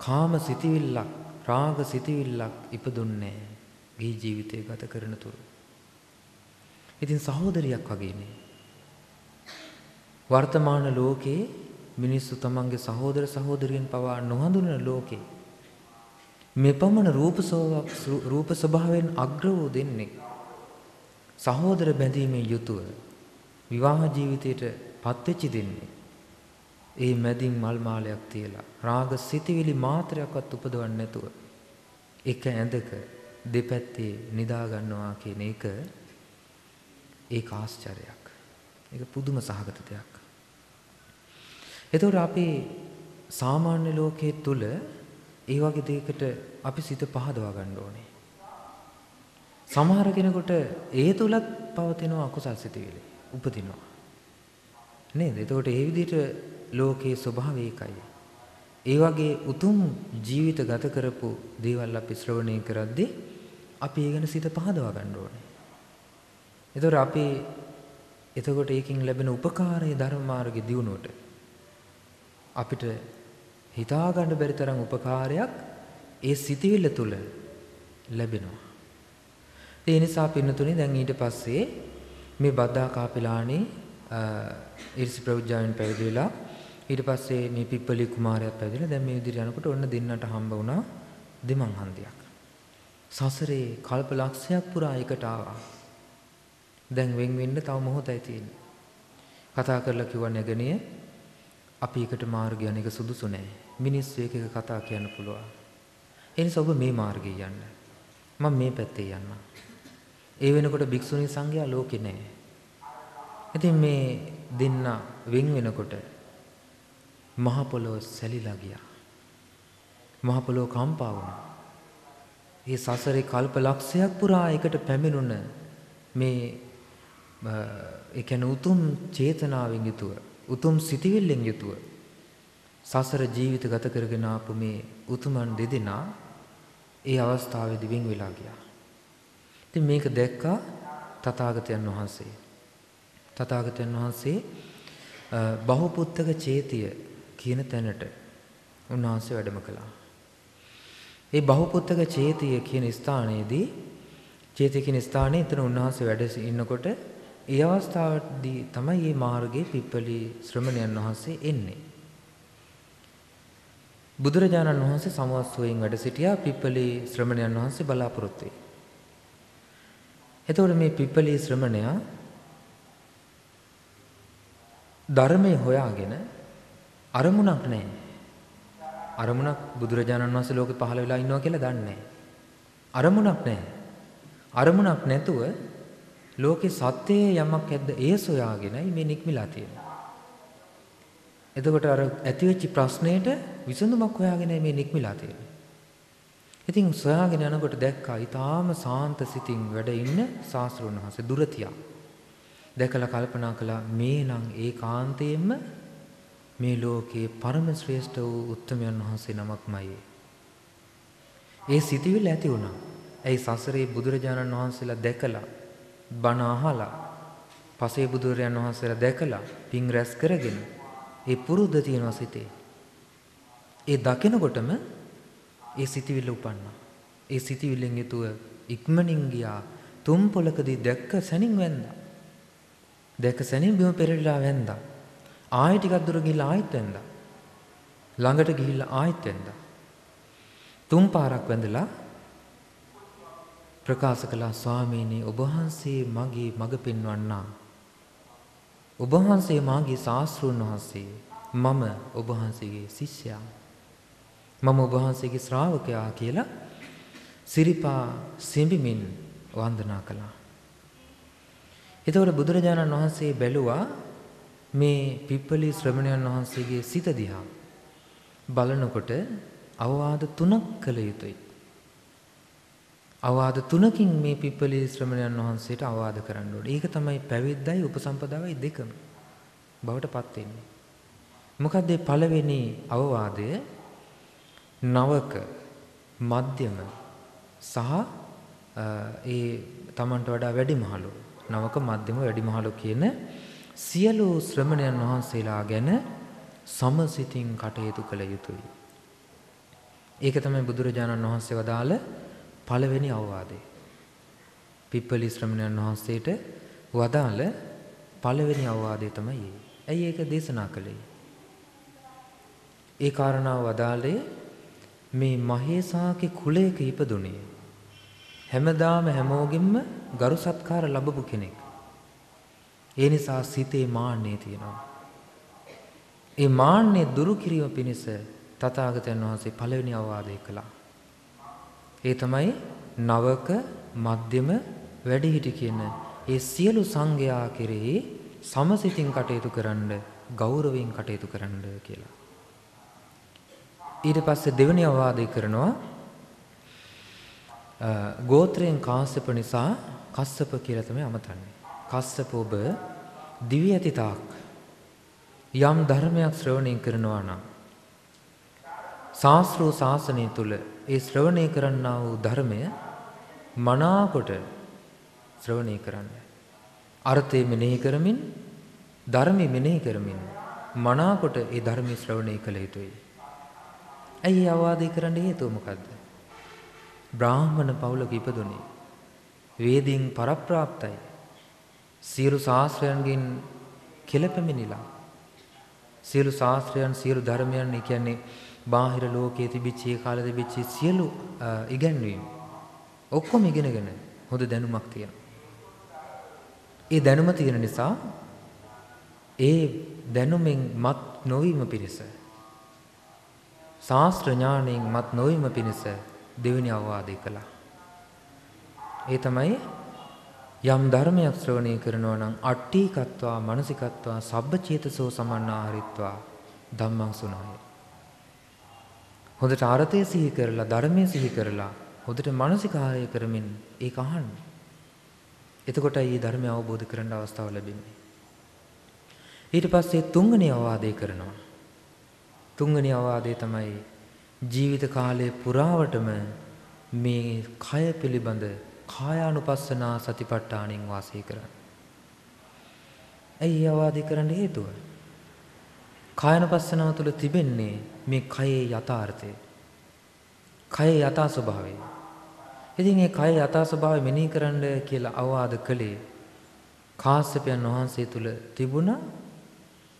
කාම සිතිවිල්ලක් රාග සිතිවිල්ලක් ඉපදුන්නේ ගිහි ජීවිතය ගත කරන තුරු. ඉතින් සහෝදරියක් වගේ මේ වර්තමාන ලෝකේ මිනිස්සු තමන්ගේ සහෝදර සහෝදරියන් පවා නොහඳුනන ලෝකේ මෙපමණ රූප රූප ස්වභාවයෙන් අග්‍ර වූ දෙන්නේ සහෝදර බැඳීමෙන් යුතුව විවාහ ජීවිතයට පත්වෙච්ච දෙන්නේ ඒ මැදින් මල් මාලයක් තියලා රාග සිටිවිලි මාත්‍රයක්වත් උපදවන්නේ නැතුව එක ඇඳක දෙපැත්තේ නිදා ගන්නවා කියන එක ඒක ආශ්චර්යයක්. ඒක පුදුම සහගත දෙයක්. එතකොට අපි සාමාන්‍ය ලෝකයේ තුල ඒ වගේ දෙයකට අපි සිත පහදවා ගන්න ඕනේ. සමහර කෙනෙකුට ඒ තුලත් පවතින අකුසල් සිතිවිලි උපදිනවා. නේද? එතකොට ඒ විදිහට ලෝකයේ ස්වභාවය ඒකයි. ඒ වගේ උතුම් ජීවිත ගත කරපු දේවල් අපි ශ්‍රවණය කරද්දී අපි ඒ ගැන සිත පහදවා ගන්න ඕනේ. එතකොට අපි එතකොට ඒකින් ලැබෙන උපකාරයේ ධර්ම මාර්ගයේ දියුණුවට අපිට හිතා ගන්න බැරි තරම් උපකාරයක් ඒ සිටිවිල්ල තුල ලැබෙනවා. ඒ නිසා පින්නතුනේ දැන් ඊට පස්සේ මේ බද්දා කාපිලානේ ඉරිසි ප්‍රවිජ්ජාවෙන් පැවිදි වෙලා ඊට පස්සේ මේ පිප්පලි කුමාරයාත් පැවිදිලා දැන් මේ විදිහට යනකොට ඔන්න දෙන්නට හම්බ වුණා දෙමන් හන්දියක්. සසරේ කල්ප ලක්ෂයක් පුරා එකට ආවා. දැන් වෙන් වෙන්න තව මොහොතයි තියෙන්නේ. කතා කරලා කිව්වා නැගණිය අපි එකට මාර්ගය යන එක සුදුසු නෑ. මිනිස්සු එක එක කතා කියන්න පුළුවන්. ඒ නිසා ඔබ මේ මාර්ගේ යන්න. මම මේ පැත්තේ යන්නම්. ඒ වෙනකොට භික්ෂුණී සංඝයා ලෝකේ නෑ. ඉතින් මේ දෙන්න වෙන් වෙනකොට මහ පොළොව සැලිලා ගියා. මහ පොළොව කම්පා වුණා. ඒ සසරේ කල්ප ලක්ෂයක් පුරා එකට පැමිණුණ මේ ඒ කියන්නේ උතුම් චේතනාවෙන් යුතුව උතුම් සිටිවිල්ලෙන් යුතුව සසර ජීවිත ගත කරගෙන ආපු මේ උතුමන් දෙදෙනා ඒ අවස්ථාවේදී වෙන් වෙලා ගියා. ඉතින් මේක දැක්කා තථාගතයන් වහන්සේ. තථාගතයන් වහන්සේ බහුපුත්තක චේතිය කියන තැනට උන්වහන්සේ වැඩම කළා. ඒ බහුපුත්තක චේතිය කියන ස්ථානයේදී චේතිය කියන ස්ථානයේ එතන උන්වහන්සේ වැඩ ඉන්නකොට ඒ අවස්ථාවේදී තමයි මේ මාර්ගයේ පිප්පලි ශ්‍රමණයන් වහන්සේ එන්නේ. බුදුරජාණන් වහන්සේ සමවස්සෝයෙන් වැඩ සිටියා පිප්පලි ශ්‍රමණයන් වහන්සේ බලාපොරොත්තු වෙයි. එතකොට මේ පිප්පලි ශ්‍රමණයා ධර්මයේ හොයාගෙන අරමුණක් නැහැ. අරමුණක් බුදුරජාණන් වහන්සේ ලෝකේ පහළ වෙලා ඉන්නවා කියලා දන්නේ නැහැ. අරමුණක් නැහැ. අරමුණක් නැතුව ලෝකේ සත්‍යයේ යමක් ඇද්ද ඒ සොයාගෙනයි මේ නික්මිලා තියෙන්නේ. එතකොට අර ඇතිවෙච්ච ප්‍රශ්නෙට විසඳුමක් හොයාගෙන මේ නික්මිලා තියෙන්නේ. ඉතින් සොයාගෙන යනකොට දැක්කා ඊටාම සාන්ත සිතින් වැඩ ඉන්න ශාස්ත්‍රඥ වහන්සේ දුරතියා. දැකලා කල්පනා කළා මේ නම් ඒකාන්තයෙන්ම මේ ලෝකයේ පරම ශ්‍රේෂ්ඨ වූ උත්තමයන් වහන්සේ නමක්මයි. ඒ සිටිවිල්ල ඇති වුණා. ඇයි සසරේ බුදුරජාණන් වහන්සේලා දැකලා බණ අහලා පසේ බුදුරයන් වහන්සේලා දැකලා පින් රැස් කරගෙන ඒ පුරුද්ද තියෙනවා සිතේ. ඒ දකිනකොටම ඒ සිටිවිල්ල උපන්නා. ඒ සිටිවිල්ලෙන් යුතුව ඉක්මනින් ගියා තුම් පොලකදී දැක්ක සැනින් වැන්දා. දැක්ක සැනින් බිම පෙරලිලා වැන්දා. ආයෙ ටිකක් දුර ගිහිල්ලා ආයෙත් වැන්දා. ළඟට ගිහිල්ලා ආයෙත් වැන්දා. තුන් පාරක් වැඳලා ප්‍රකාශ කළා ස්වාමීනි ඔබ වහන්සේ මගේ මඟ පෙන්වන්නා. ඔබ වහන්සේ මාගේ ශාස්ත්‍රූන් වහන්සේ මම ඔබ වහන්සේගේ ශිෂ්‍යයා. මම ඔබ වහන්සේගේ ශ්‍රාවකයා කියලා සිරිපා සිඹිමින් වන්දනා කළා. එතකොට බුදුරජාණන් වහන්සේ බැලුවා මේ පිප්පලි ශ්‍රමණයන් වහන්සේගේ සිත දිහා බලනකොට අවවාද තුනක් කළ යුතුයි. අවවාද තුනකින් මේ පිප්පලි ශ්‍රමණයන් වහන්සේට අවවාද කරන්න ඕනේ. ඒක තමයි පැවිද්දයි උපසම්පදාවයි දෙකම බවට පත් වෙන්නේ. මොකද මේ පළවෙනි අවවාදය නවක මධ්‍යම සහ ඒ තමන්ට වඩා වැඩිමහලු නවක මධ්‍යම වැඩිමහලු කියන සියලු ශ්‍රමණයන් වහන්සේලා ගැන සමසිතින් කටයුතු කළ යුතුයි. ඒක තමයි බුදුරජාණන් වහන්සේ වදාළ පළවෙනි අවවාදය. පිප්පලි ශ්‍රමණයන් වහන්සේට වදාළ පළවෙනි අවවාදය තමයි ඇයි ඒක දේශනා කළේ? ඒ කාරණාව වදාළේ මේ මහේසාගේ කුලයක ඉපදුනේ හැමදාම හැමෝගෙම ගරු සත්කාර ලැබපු කෙනෙක්. ඒ නිසා සිතේ මාන්නය තියෙනවා. ඒ මාන්නේ දුරු කිරීම පිණිස තථාගතයන් වහන්සේ පළවෙනි අවවාදය කළා. ඒ තමයි නවක මධ්‍යම වැඩිහිටි කියන ඒ සියලු සංඝයා කෙරෙහි සමසිතින් කටයුතු කරන්න ගෞරවයෙන් කටයුතු කරන්න කියලා. ඊට පස්සේ දෙවෙනි අවවාදය කරනවා ගෝත්‍රයෙන් කාශ්‍යප නිසා කස්සප කියලා තමයි අමතන්නේ. කස්සප ඔබ දිවි ඇති තාක් යම් ධර්මයක් ශ්‍රවණය කරනවා නම් ශාස්ත්‍රෝ ශාසනය තුල ඒ ශ්‍රවණය කරන්නා වූ ධර්මය මනාකොට ශ්‍රවණය කරන්න. අර්ථය මෙනෙහි කරමින් ධර්මය මෙනෙහි කරමින් මනාකොට ඒ ධර්මය ශ්‍රවණය කළ යුතුයි. ඇයි අවවාදය කරන්න හේතුව මොකද්ද? බ්‍රාහ්මණ පවුලක ඉපදුනේ. වේදින් පරප්‍රාප්තයි. සියලු ශාස්ත්‍රයන්ගෙන් කෙලපෙමිනිලා. සියලු ශාස්ත්‍රයන් සියලු ධර්මයන් කියන්නේ බාහිර ලෝකයේ තිබිච්ච ඒ කාලේ තිබිච්ච සියලු ඉගැන්වීම් ඔක්කොම ඉගෙනගෙන හොඳ දැනුමක් තියෙනවා. ඒ දැනුම තියෙන නිසා ඒ දැනුමෙන් මත් නොවීම පිණිස ශාස්ත්‍ර ඥාණයෙන් මත් නොවීම පිණිස දෙවෙනි අවවාදය කළා. ඒ තමයි යම් ධර්මයක් ශ්‍රවණය කරනවා නම් අට්ඨීකත්වා මනසිකත්වා සබ්බචේතසෝ සමන්නාහරිත්වා ධම්මං සුනාය. හොඳට අර්ථය සිහි කරලා ධර්මයේ සිහි කරලා හොඳට මානසිකාරය කරමින් ඒක අහන්න. එතකොටයි මේ ධර්මය අවබෝධ කරගන්න අවස්ථාව ලැබෙන්නේ. ඊට පස්සේ තුන්වෙනි අවවාදය කරනවා. තුන්වෙනි අවවාදය තමයි ජීවිත කාලය පුරාවටම මේ කය පිළිබඳ කායානුපස්සනා සතිපට්ඨානෙන් වාසය කරන්න. ඇයි අවවාදය කරන්න හේතුව? කායනුපස්සනාව තුළ තිබෙන්නේ මේ කයේ යථාර්ථය. කයේ යථා ස්වභාවය. ඉතින් මේ කය යථා ස්වභාවය මෙනෙහි කරන්න කියලා අවවාද කළේ කාශ්‍යපයන් වහන්සේ තුල තිබුණ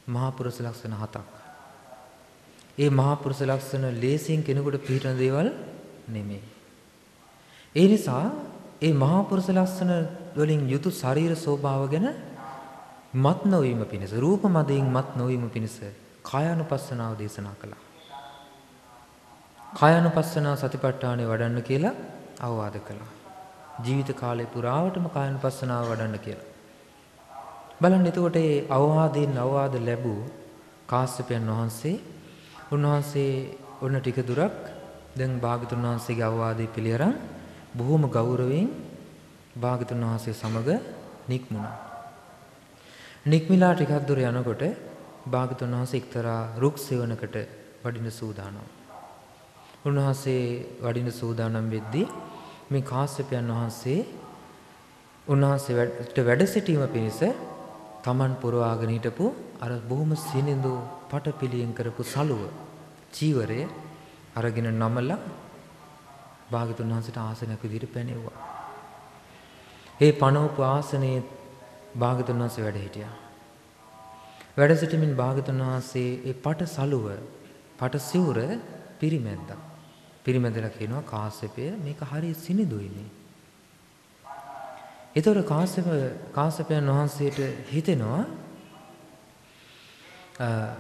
මහා පුරුෂ ලක්ෂණ හතක්. ඒ මහා පුරුෂ ලක්ෂණ ලේසියෙන් කෙනෙකුට පිළිටන දේවල් නෙමෙයි. ඒ නිසා ඒ මහා පුරුෂ ලස්සන වලින් යුතු ශරීර ස්වභාව ගැන මත් නොවීම පිණිස රූප මදයෙන් මත් නොවීම පිණිස කායानुපස්සනාව දේශනා කළා. කායानुපස්සනාව සතිපට්ඨානෙ වඩන්න කියලා අවවාද කළා. ජීවිත කාලය පුරාවටම කායानुපස්සනාව වඩන්න කියලා. බලන්න එතකොට ඒ අවවාදයෙන් අවවාද ලැබූ කාශ්‍යපයන් වහන්සේ උන්වහන්සේ ඔන්න ටික දුරක් දැන් භාගතුන් වහන්සේගේ අවවාදය පිළිඅරන් බොහොම ගෞරවයෙන් භාගතුන් වහන්සේ සමග නික්මුණා. නික්මිලා ටිකක් දුර යනකොට භාගතුන් වහන්සේ එක්තරා රුක් සෙවණකට වඩින සූදානම්. උන්වහන්සේ වඩින සූදානම් වෙද්දී මේ කාශ්‍යපයන් වහන්සේ උන්වහන්සේට වැඩ සිටීම පිණිස තමන් පුරවාගෙන හිටපු අර බොහොම සිනිඳු පටපිලියෙන් කරපු සලුව චීවරය අරගෙන නමලා භාගතුන් වහන්සේට ආසනයක් විදිහට පැනෙව්වා. ඒ පනවපු ආසනයේ භාගතුන් වහන්සේ වැඩ හිටියා. වැඩ සිටමින් භාගතුන් වහන්සේ ඒ පට සලුව පට සිවුර පිරිමැද්දා. පිරිමැදලා කියනවා කාශ්‍යපය මේක හරිය සිනිඳුයිනේ. ඒතර කාශ්‍යප කාශ්‍යපයන් වහන්සේට හිතෙනවා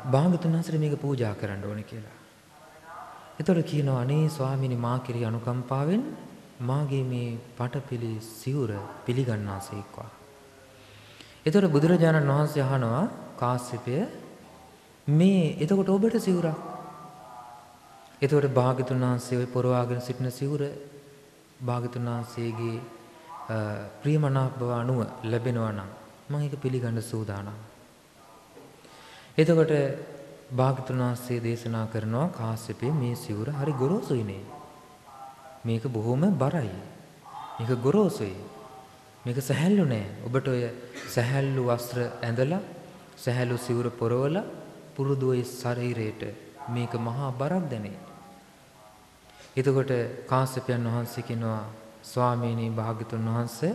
භාගතුන් වහන්සේට මේක පූජා කරන්න ඕනේ කියලා. ඒතර කියනවා අනේ ස්වාමීනි මා කෙරෙහි අනුකම්පාවෙන් මාගේ මේ පටපිලි සිවුර පිළිගන්නාසේක්වා. ඒතර බුදුරජාණන් වහන්සේ අහනවා කාශ්‍යපය මේ එතකොට ඔබට සිවුරක්. එතකොට භාගතුන් වහන්සේ ওই පොරවාගෙන සිටින සිවුර භාගතුන් වහන්සේගේ ප්‍රියමනාප බව අනුව ලැබෙනවා නම් මම ඒක පිළිගන්න සූදානම්. එතකොට භාගතුන් වහන්සේ දේශනා කරනවා කාශ්‍යපේ මේ සිවුර හරි ගොරෝසුයිනේ. මේක බොහොම බරයි. මේක ගොරෝසුයි. මේක සැහැල්ලු නෑ. ඔබට ඔය සැහැල්ලු වස්ත්‍ර ඇඳලා සැහැල්ලු සිවුර පොරවලා පුරුදු ඔය ශරීරයට මේක මහා බරක් දැනේ. එතකොට කාශ්‍යපයන් වහන්සේ කියනවා ස්වාමීනි භාග්‍යතුන් වහන්සේ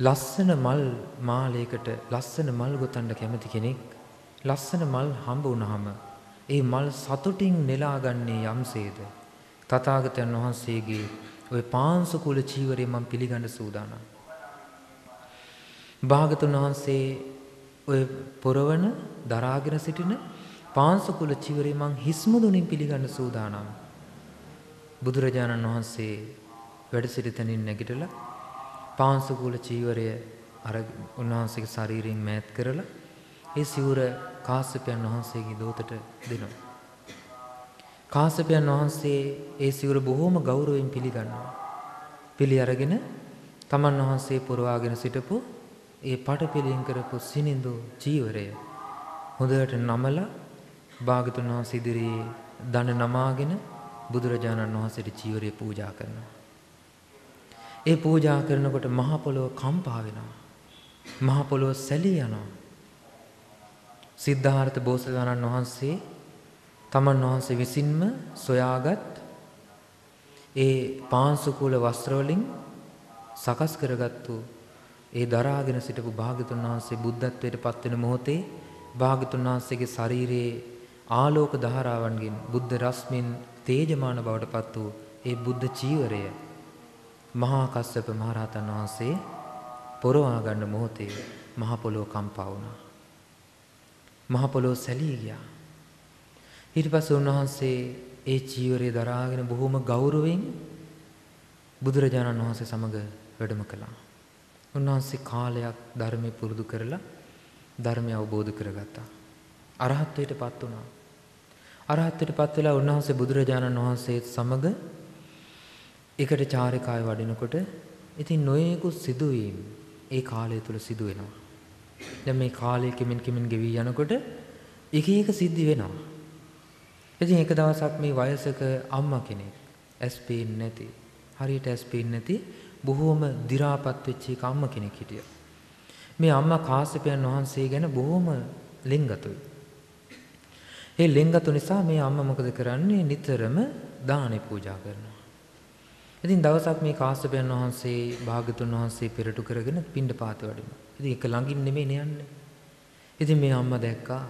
ලස්සන මල් මාලයකට ලස්සන මල් ගොතන්න කැමති කෙනෙක් ලස්සන මල් හම්බ වුණාම ඒ මල් සතුටින් නෙලාගන්නේ යම්සේද තථාගතයන් වහන්සේගේ ওই පාංශු කුල චීවරය මම පිළිගන්න සූදානම්. භාගතුන් වහන්සේ ඔය පොරවන දරාගෙන සිටින පාංශු කුල චීවරය මං හිස්මුදුනින් පිළිගන්න සූදානම්. බුදුරජාණන් වහන්සේ වැඩ සිටි තැනින් නැගිටලා පාංශු කුල චීවරය අර උන්වහන්සේගේ ශරීරයෙන් මෑත් කරලා ඒ සිවුර කාශ්‍යපයන් වහන්සේගේ දෝතට දෙනවා. කාශ්‍යපයන් වහන්සේ ඒ සිවුර බොහෝම ගෞරවයෙන් පිළිගන්නවා. පිළි අරගෙන තමන් වහන්සේ පුරවාගෙන සිටපු ඒ පටපිළින් කරපු සිනිඳු චීවරය හොඳට නමලා භාගතුන් වහන්සේ ඉදිරියේ දන නමාගෙන බුදුරජාණන් වහන්සේට චීවරය පූජා කරනවා. ඒ පූජා කරනකොට මහ පොළොව කම්පා වෙනවා. මහ පොළොව සැලී යනවා. සිද්ධාර්ථ බෝසතාණන් වහන්සේ තමන් වහන්සේ විසින්ම සොයාගත් ඒ පාංශුකූල වස්ත්‍ර වලින් සකස් කරගත්තු ඒ දරාගෙන සිටපු භාගතුන් වහන්සේ බුද්ධත්වයට පත්වෙන මොහොතේ භාගතුන් වහන්සේගේ ශරීරයේ ආලෝක ධාරාවන්ගෙන් බුද්ධ රශ්මින් තේජමාන බවට පත් වූ ඒ බුද්ධ චීවරය මහා කස්සප මහරහතන් වහන්සේ පොරවා ගන්න මොහොතේ මහ පොළොව කම්පා වුණා. මහ පොළොව සැලී ගියා. ඊට පස්සේ උන්වහන්සේ ඒ චීවරය දරාගෙන බොහොම ගෞරවයෙන් බුදුරජාණන් වහන්සේ සමග වැඩම කළා. උන්වහන්සේ කාලයක් ධර්මයේ පුරුදු කරලා ධර්මය අවබෝධ කරගත්තා. අරහත්ත්වයට පත් වුණා. අරහත්ත්වයට පත් වෙලා උන්වහන්සේ බුදුරජාණන් වහන්සේත් සමග එකට චාරිකාවේ වඩිනකොට ඉතින් නොයෙකුත් සිදුවීම් ඒ කාලය තුල සිදු වෙනවා. දැන් මේ කාලය කෙමෙන් කෙමෙන් ගෙවි යනකොට එක එක සිද්ධි වෙනවා. ඉතින් එක දවසක් මේ වයසක අම්මා කෙනෙක් ඇස් පේන්නේ නැති හරියට ඇස් පේන්නේ නැති බොහෝම දි รา පත් වෙච්ච එක අම්මා කෙනෙක් හිටියා. මේ අම්මා කාශ්‍යපයන් වහන්සේ ගැන බොහොම ලෙන්ගතුයි. ඒ ලෙන්ගතු නිසා මේ අම්මා මොකද කරන්නේ නිතරම දානේ පූජා කරනවා. ඉතින් දවසක් මේ කාශ්‍යපයන් වහන්සේ භාගතුන් වහන්සේ පෙරටු කරගෙන පිණ්ඩපාත වඩිනවා. ඉතින් එක ළඟින් නෙමෙයි යන්නේ. ඉතින් මේ අම්මා දැක්කා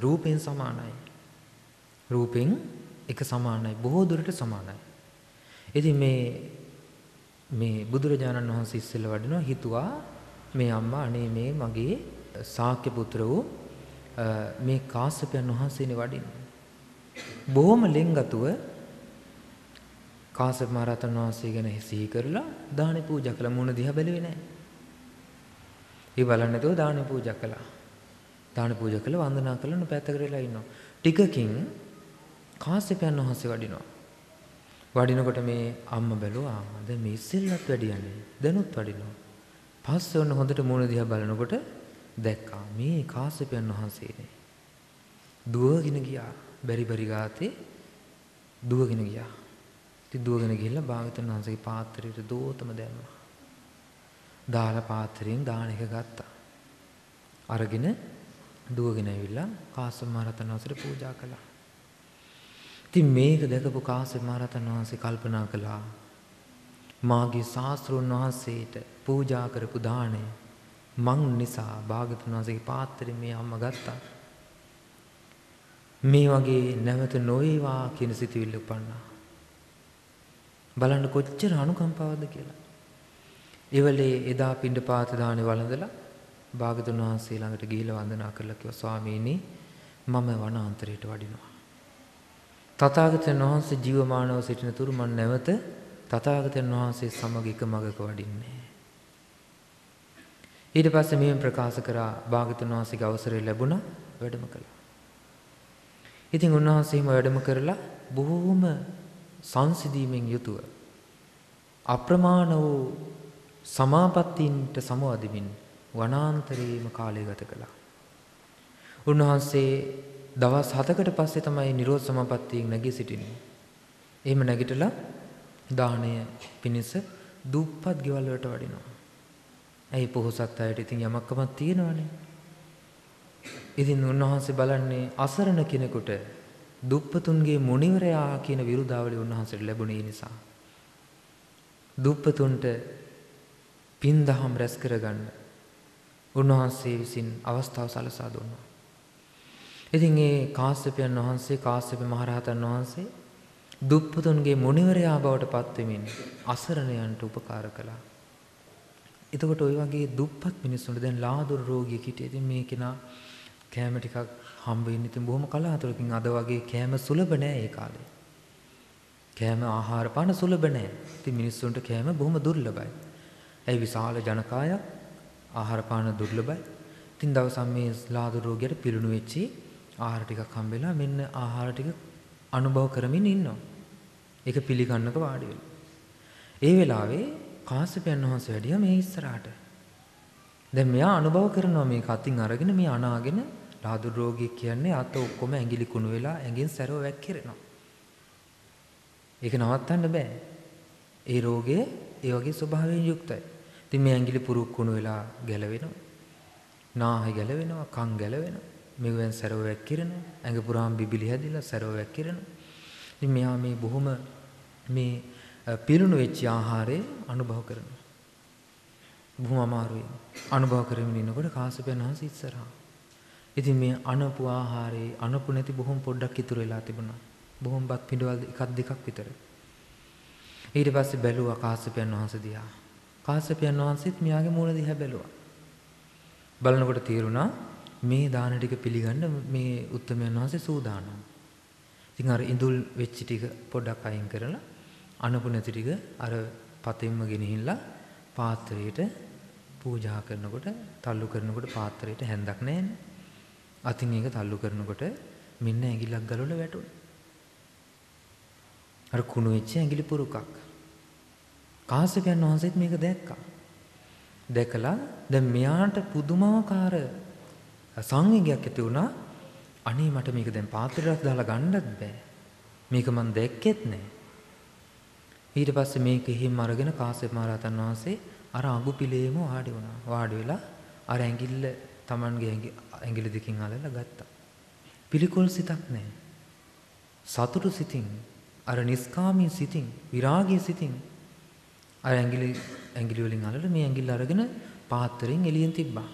රූපෙන් සමානයි. රූපෙන් එක සමානයි බොහෝ දුරට සමානයි. ඉතින් මේ මේ බුදුරජාණන් වහන්සේ ඉස්සෙල්ලා වඩිනවා හිතුවා මේ අම්මා අනේ මේ මගේ ශාක්‍ය පුත්‍ර වූ මේ කාශ්‍යපයන් වහන්සේනේ වඩින්නේ. බොහොම ලෙන්ගතුව කාශ්‍යප මහ රහතන් වහන්සේ ගැන සිහි කරලා දානේ පූජා කළා මුණ දිහා බැලුවේ නැහැ. ඒ බලන්නේ නැතුව දානේ පූජා කළා. දානේ පූජා කළා වන්දනා කළා පැත්තකට වෙලා ඉන්නවා. ටිකකින් කාශ්‍යපයන් වහන්සේ වඩිනවා. වඩිනකොට මේ අම්මා බැලුවා දැන් මේ ඉස්සෙල්ලත් වැඩියන්නේ දැනුත් වඩිනවා. පස්සේ ඔන්න හොඳට මූණ දිහා බලනකොට දැක්කා මේ කාශ්‍යපයන් වහන්සේනේ. දුවගෙන ගියා. බැරි බැරි ගාතේ දුවගෙන ගියා. ඉතින් දුවගෙන ගිහිල්ලා භාගතුන් වහන්සේගේ පාත්‍රයට දෝතම දැම්මා. දාලා පාත්‍රයෙන් දාන එක ගත්තා. අරගෙන දුවගෙන ඇවිල්ලා කාශ්‍යප මහ රහතන් වහන්සේට පූජා කළා. ඉතින් මේක දැකපු කාශ්‍යප මහ රහතන් වහන්සේ කල්පනා කළා මාගේ ශාස්ත්‍රුන් වහන්සේට පූජා කරපු දාණය මං නිසා භාගතුන් වහන්සේගේ පාත්‍රය මේ අම්මා ගත්තා. මේ වගේ නැවත නොවේවා කියන සිතුවිල්ල උපන්නා. බලන්න කොච්චර අනුකම්පාවක්ද කියලා. එවලේ එදා පිණ්ඩපාත දානේ වළඳලා භාගතුන් වහන්සේ ළඟට ගිහිල්ලා වන්දනා කරලා කිව්වා ස්වාමීනි මම වනාන්තරයට වඩිනවා. තථාගතයන් වහන්සේ ජීවමානව සිටින තුරු මම නැවත තථාගතයන් වහන්සේ සමග එක මගක වඩින්නේ. ඊට පස්සේ මෙහෙම ප්‍රකාශ කරා භාගතුන් වහන්සේගේ අවසරය ලැබුණා වැඩම කළා. ඉතින් උන්වහන්සේම වැඩම කරලා බොහෝම සංසිඳීමෙන් යුතුව අප්‍රමාණ වූ සමාපත්තීන්ට සමවදිමින් වනාන්තරයේම කාලය ගත කළා. උන්වහන්සේ දවස් 7කට පස්සේ තමයි නිරෝධ සමාපත්තියෙන් නැගී සිටින්නේ. එහෙම නැගිටලා දාණය පිණිස දුප්පත් ගෙවල් වලට වඩිනවා. ඇයි පොහොසත් අයට ඉතින් යමක්කමක් තියෙනවනේ. ඉතින් උන්වහන්සේ බලන්නේ අසරණ කෙනෙකුට දුප්පතුන්ගේ මුනිවරයා කියන විරුදාවලිය උන්වහන්සේට ලැබුණේ නිසා. දුප්පතුන්ට පින් දහම් රැස් කරගන්න උන්වහන්සේ විසින් අවස්ථාව සලසා දුන්නා. ඉතින් ඒ කාශ්‍යපයන් වහන්සේ කාශ්‍යප මහරහතන් වහන්සේ දුප්පතුන්ගේ මුනිවරයා බවට පත් වෙමින් අසරණයන්ට උපකාර කළා. එතකොට ওই වගේ දුප්පත් මිනිස්සුන්ට දැන් ලාදුරු රෝගියෙක් හිටියේ. ඉතින් මේ කෙනා කෑම ටිකක් හම්බ වෙන්න ඉතින් බොහොම කලාතුරකින් අද වගේ කෑම සුලභ නෑ ඒ කාලේ. කෑම ආහාර පාන සුලභ නෑ. ඉතින් මිනිස්සුන්ට කෑම බොහොම දුර්ලභයි. ඒ විශාල ජනකායක් ආහාර පාන දුර්ලභයි. ඉතින් දවසක් මේ ලාදුරු රෝගියට පිරුණු වෙච්චි ආහාර ටිකක් හම්බෙලා මෙන්න ආහාර ටික අනුභව කරමින් ඉන්නවා. ඒක පිළිගන්නක වාඩි වෙලා. ඒ වෙලාවේ කාශ්‍යපයන් වහන්සේ වැඩියා මේ ඉස්සරහට. දැන් මෙයා අනුභව කරනවා මේක අතින් අරගෙන මේ අනාගෙන ලාදුරු රෝගියෙක් කියන්නේ අත ඔක්කොම ඇඟිලි කුණු වෙලා ඇඟෙන් සැරව වැක්කිරෙනවා. ඒක නවත්තන්න බෑ. ඒ රෝගය ඒ වගේ ස්වභාවයෙන් යුක්තයි. ඉතින් මේ ඇඟිලි පුරුක් කුණු වෙලා ගැලවෙනවා. නාහය ගැලවෙනවා, කන් ගැලවෙනවා. මෙවෙන් සැරව වැක්කිරෙනවා. ඇඟ පුරාම බිබිලි හැදිලා සැරව වැක්කිරෙනවා. ඉතින් මෙයා මේ බොහොම මේ පිරුණු වෙච්ච ආහාරය අනුභව කරනවා. බොහොම අමාරුයි. අනුභව කරමින් ඉන්නකොට කාශ්‍යපයන් වහන්සේ ඉස්සරහා. ඉතින් මේ අනපු ආහාරේ අනපු නැති බොහොම පොඩ්ඩක් ඉතුරු වෙලා තිබුණා. බොහොම බත් පිඬවල් එකක් දෙකක් විතර. ඊට පස්සේ බැලුවා කාශ්‍යපයන් වහන්සේ දිහා. කාශ්‍යපයන් වහන්සේත් මෙයාගේ මූණ දිහා බැලුවා. බලනකොට තේරුණා මේ දාන ටික පිළිගන්න මේ උත්තමයන් වහන්සේ සූදානම්. ඉතින් අර ඉඳුල් වෙච්ච ටික පොඩ්ඩක් අයින් කරලා අනපු නැති ටික අර පතෙන්ම ගෙනහිල්ලා පාත්‍රයට පූජා කරනකොට තල්ලු කරනකොට පාත්‍රයට හැන්දක් නැහැනේ. අතින් ඒක තල්ලු කරනකොට මෙන්න ඇඟිල්ලක් ගලවලා වැටුණා. අර කුණු වෙච්ච ඇඟිලි පුරුකක්. කාශ්‍යපයන් වහන්සේත් මේක දැක්කා. දැකලා දැන් මෙයාට පුදුමාකාර සංවේගයක් ඇති වුණා. අනේ මට මේක දැන් පාත්‍රයක් දාලා ගන්නත් බෑ. මේක මං දැක්කෙත් නෑ. ඊට පස්සේ මේක හිම් අරගෙන කාශ්‍යප මහ රහතන් වහන්සේ අර අඟු පිළේම වාඩි වුණා. වාඩි වෙලා අර ඇඟිල්ල Tamanගේ ඇඟිලි දෙකින් අල්ලලා ගත්තා. පිළිකුල් සිතක් නැහැ. සතුටු සිතින් අර නිස්කාමී සිතින් විරාගී සිතින් අර ඇඟිලි ඇඟිලි වලින් අල්ලලා මේ ඇඟිල්ල අරගෙන පාත්‍රයෙන් එළියෙන් තිබ්බා.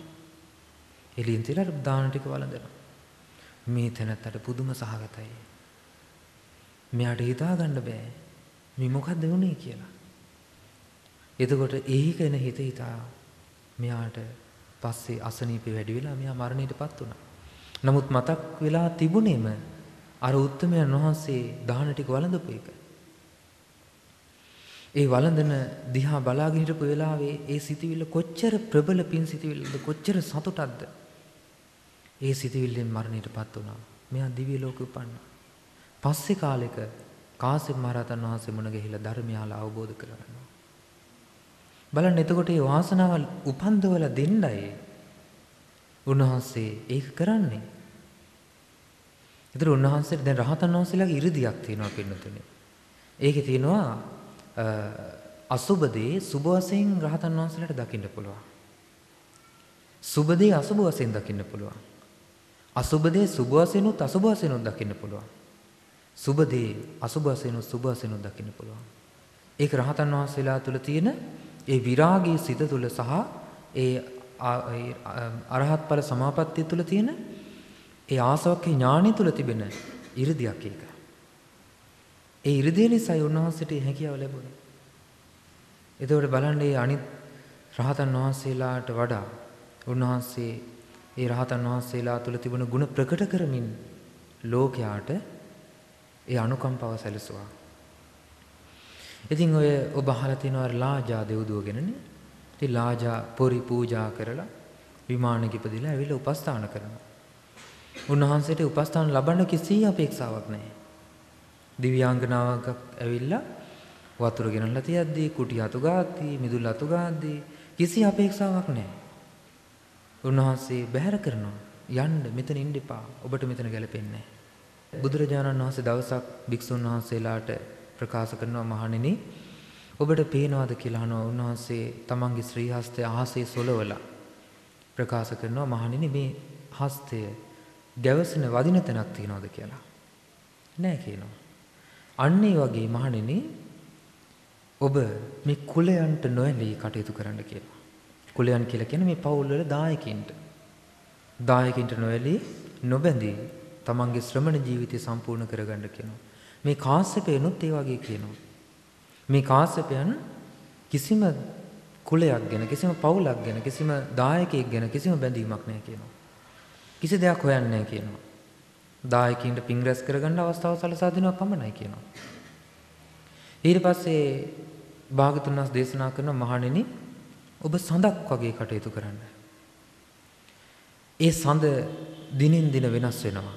එළියෙන් තියලා දාන ටික වළඳනවා. මේ තැනත්තට පුදුම සහගතයි. මෙයාට හිතා ගන්න බෑ. මේ මොකද්ද වුනේ කියලා. එතකොට ඒකන හිත හිතා මෙයාට පස්සේ අසනීපේ වැඩි වෙලා මෙයා මරණයටපත් වුණා. නමුත් මතක් වෙලා තිබුණේම අර උත්තමයන් වහන්සේ දාන ටික වළඳපු එක. ඒ වළඳන දිහා බලාගෙන හිටපු වෙලාවේ ඒ සිතවිල්ල කොච්චර ප්‍රබල පින් සිතවිල්ලද කොච්චර සතුටක්ද ඒ සිතවිල්ලෙන් මරණයටපත් වුණා. මෙයා දිව්‍ය ලෝකෙ උපන්නා. පස්සේ කාලෙක කාසිම් මහරහතන් වහන්සේ මුණ ගැහිලා ධර්මයාල අවබෝධ කරගන්නවා. බලන්න එතකොට මේ වාසනාව උපන්දවල දෙන්නයි උන්වහන්සේ ඒක කරන්නේ. ඒතර උන්වහන්සේට දැන් රහතන් වහන්සේලාගේ 이르දියක් තියෙනවා පින්නතුනේ. ඒකේ තියෙනවා අසුබ දේ සුබ වශයෙන් රහතන් වහන්සේලාට දකින්න පුළුවන්. සුබ දේ අසුබ වශයෙන් දකින්න පුළුවන්. අසුබ දේ සුබ වශයෙන්ුත් අසුබ වශයෙන්ුත් දකින්න පුළුවන්. සුබ දේ අසුබ වශයෙන්ුත් සුබ වශයෙන්ුත් දකින්න පුළුවන්. ඒක රහතන් වහන්සේලා තුල තියෙන ඒ විරාගී සිත තුල සහ ඒ අරහත් ඵල සමාපත්තිය තුල තියෙන ඒ ආසවක්ඛේ ඥාණය තුල තිබෙන 이르දියක් ඒක. ඒ 이르දේ නිසායි උන්වහන්සේට හැකියාව ලැබුණේ. එතකොට බලන්න මේ අනිත් රහතන් වහන්සේලාට වඩා උන්වහන්සේ ඒ රහතන් වහන්සේලා තුල තිබුණ ගුණ ප්‍රකට කරමින් ලෝකයාට ඒ අනුකම්පාව සැලසුවා. ඉතින් ඔය ඔබ අහලා තියෙනවා ලාජා දෙව්දුව ගැනනේ. ඉතින් ලාජා පොරි පූජා කරලා විමානෙක ඉපදිලා ඇවිල්ලා උපස්ථාන කරනවා. උන්වහන්සේට උපස්ථාන ලබන්න කිසි අපේක්ෂාවක් නැහැ. දිව්‍යාංගනාවක් ඇවිල්ලා වතුර ගෙනල්ලා තියද්දී කුටි අතු ගාද්දී මිදුල් අතු ගාද්දී කිසි අපේක්ෂාවක් නැහැ. උන්වහන්සේ බැහැර කරනවා යන්න මෙතන ඉන්න එපා. ඔබට මෙතන ගැලපෙන්නේ නැහැ. බුදුරජාණන් වහන්සේ දවසක් භික්ෂුන් වහන්සේලාට ප්‍රකාශ කරනවා මහණෙනි ඔබට පේනවද කියලා අහනවා උන්වහන්සේ තමන්ගේ ශ්‍රී හස්තය අහසේ සොලවලා ප්‍රකාශ කරනවා මහණෙනි මේ හස්තය ගැවසෙන වදින තැනක් තියනවද කියලා. නෑ කියනවා. අන්න ඒ වගේ මහණෙනි ඔබ මේ කුලයන්ට නොඇලී කටයුතු කරන්න කියලා. කුලයන් කියලා කියන්නේ මේ පවුල් වල දායකින්ට. දායකින්ට නොඇලී නොබැඳී තමන්ගේ ශ්‍රමණ ජීවිතය සම්පූර්ණ කරගන්න කියනවා. මේ කාශ්‍යපයනුත් ඒ වගේ කියනවා. මේ කාශ්‍යපයන් කිසිම කුලයක් ගැන කිසිම පවුලක් ගැන කිසිම දායකයෙක් ගැන කිසිම බැඳීමක් නැහැ කියනවා. කිසි දෙයක් හොයන්නේ නැහැ කියනවා. දායකින්ට පින් රැස් කරගන්න අවස්ථාව සලසා දෙනවා පමණයි කියනවා. ඊට පස්සේ භාගතුන් වහන්සේ දේශනා කරන මහණෙනි ඔබ සඳක් වගේ කටයුතු කරන්න. ඒ සඳ දිනෙන් දින වෙනස් වෙනවා.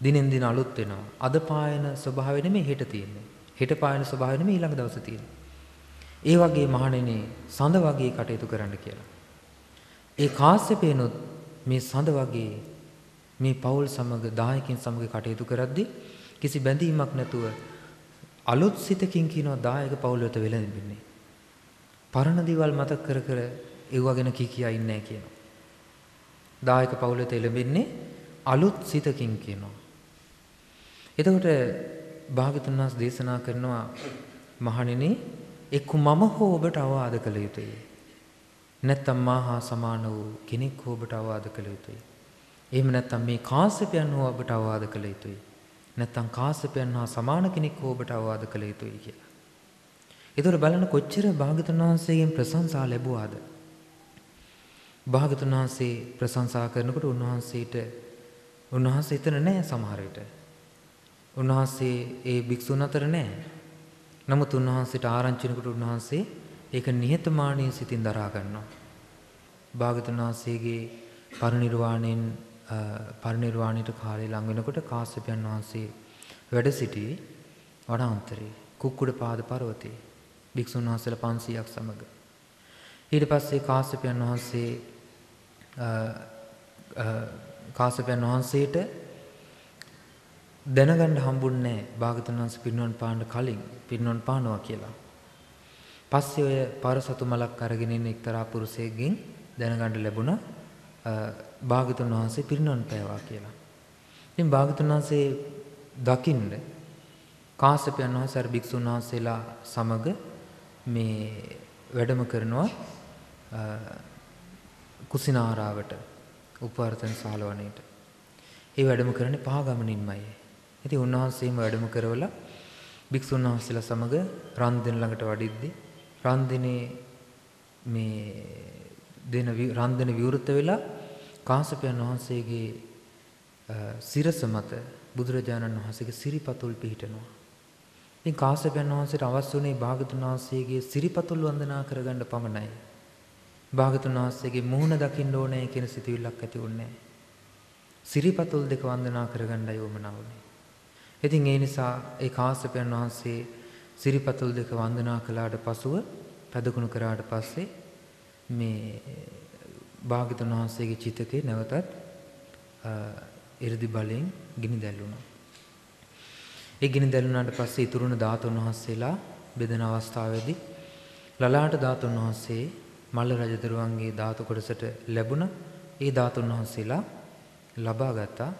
දිනෙන් දින අලුත් වෙනවා. අද පායන ස්වභාවය නෙමෙයි හෙට තියෙන්නේ. හෙට පායන ස්වභාවය නෙමෙයි ඊළඟ දවසේ තියෙන්නේ. ඒ වගේ මහණෙනි සඳ වගේ කටයුතු කරන්න කියලා. ඒ කාශ්‍යපේනොත් මේ සඳ වගේ මේ පවුල් සමග දායකින් සමග කටයුතු කරද්දී කිසි බැඳීමක් නැතුව අලුත් සිතකින් කියනවා දායක පවුල වෙත වෙලෙන්නේ. පරණ දේවල් මතක් කර කර ඒව ගැන කී කියා ඉන්නේ නැහැ කියනවා. දායක පවුල වෙත එළඹෙන්නේ අලුත් සිතකින් කියනවා. එතකොට භාගතුන් වහන්සේ දේශනා කරනවා මහණෙනි එක්ක මම හෝ ඔබට අවවාද කළ යුතුය. නැත්තම් මාහා සමාන වූ කෙනෙක් හෝ ඔබට අවවාද කළ යුතුය. එහෙම නැත්තම් මේ කාශ්‍යපයන් හෝ ඔබට අවවාද කළ යුතුය. නැත්තම් කාශ්‍යපයන් හා සමාන කෙනෙක් හෝ ඔබට අවවාද කළ යුතුයි කියලා. ඒතර බලන්න කොච්චර භාගතුන් වහන්සේගෙන් ප්‍රශංසා ලැබුවාද? භාගතුන් වහන්සේ ප්‍රශංසා කරනකොට උන්වහන්සේට උන්වහන්සේ එතන නැහැ සමහර විට. උන්වහන්සේ ඒ භික්ෂුන් අතර නැහැ. නමුත් උන්වහන්සේට ආරංචි වෙනකොට උන්වහන්සේ ඒක නිහතමානී සිතින් දරා ගන්නවා. භාගතුන් වහන්සේගේ පරිනිර්වාණයෙන් පරිනිර්වාණයට කාලය ලඟ වෙනකොට කාශ්‍යපයන් වහන්සේ වැඩ සිටි වනාන්තරේ කුක්කුඩ පාද පර්වතේ භික්ෂුන් වහන්සේලා 500ක් සමග. ඊට පස්සේ කාශ්‍යපයන් වහන්සේ කාශ්‍යපයන් වහන්සේට දැනගන්න හම්බුන්නේ නැහැ භාගතුන් වහන්සේ පිරිනොන් පාන්න කලින් පිරිනොන් පානවා කියලා. පස්සේ ඔය පරසතු මලක් අරගෙන ඉන්න එක්තරා පුරුෂයෙක්ගෙන් දැනගන්න ලැබුණා. භාගතුන් වහන්සේ පිරිනොන් පෑවා කියලා. ඉතින් භාගතුන් වහන්සේ දකින්න කාශ්‍යපයන් වහන්සේ අර භික්ෂුන් වහන්සේලා සමග මේ වැඩම කරනවා කුසිනාරාවට උපවර්තන සාලවණේට. ඒ වැඩම කරන්නේ පහගමනින්මයි. ඉතින් උන්වහන්සේම වැඩම කරවලා භික්ෂුන් වහන්සේලා සමග රන් දෙන ළඟට වඩිද්දී රන් දිනේ මේ දෙන රන් දෙන විවෘත වෙලා කාශ්‍යපයන් වහන්සේගේ සිරස මත බුදුරජාණන් වහන්සේගේ සිරිපතුල් පිහිටනවා. ඉතින් කාශ්‍යපයන් වහන්සේට අවශ්‍ය වුණේ භාගතුන් වහන්සේගේ සිරිපතුල් වන්දනා කරගන්න පමණයි. භාගතුන් වහන්සේගේ මුහුණ දකින්න ඕනේ කියන සිතුවිල්ලක් ඇති වුණේ සිරිපතුල් දෙක වන්දනා කරගන්නයි වමනා වුණේ. ඉතින් ඒ නිසා ඒ කාශ්‍යපයන් වහන්සේ සිරිපතුල් දෙක වන්දනා කළාට පසුව පැදකුණු කරාට පස්සේ මේ භාගතුන් වහන්සේගේ චිතකේ නැවතත් 이르දි බලෙන් ගිනි දැල්ුණා. ඒ ගිනි දැල්ුණාට පස්සේ ඉතුරුන ධාතුන් වහන්සේලා බෙදෙන අවස්ථාවේදී ලලාට ධාතුන් වහන්සේ මල්ල රජදරුවන්ගේ ධාතු කොටසට ලැබුණ ඒ ධාතුන් වහන්සේලා ලබා ගත්තා.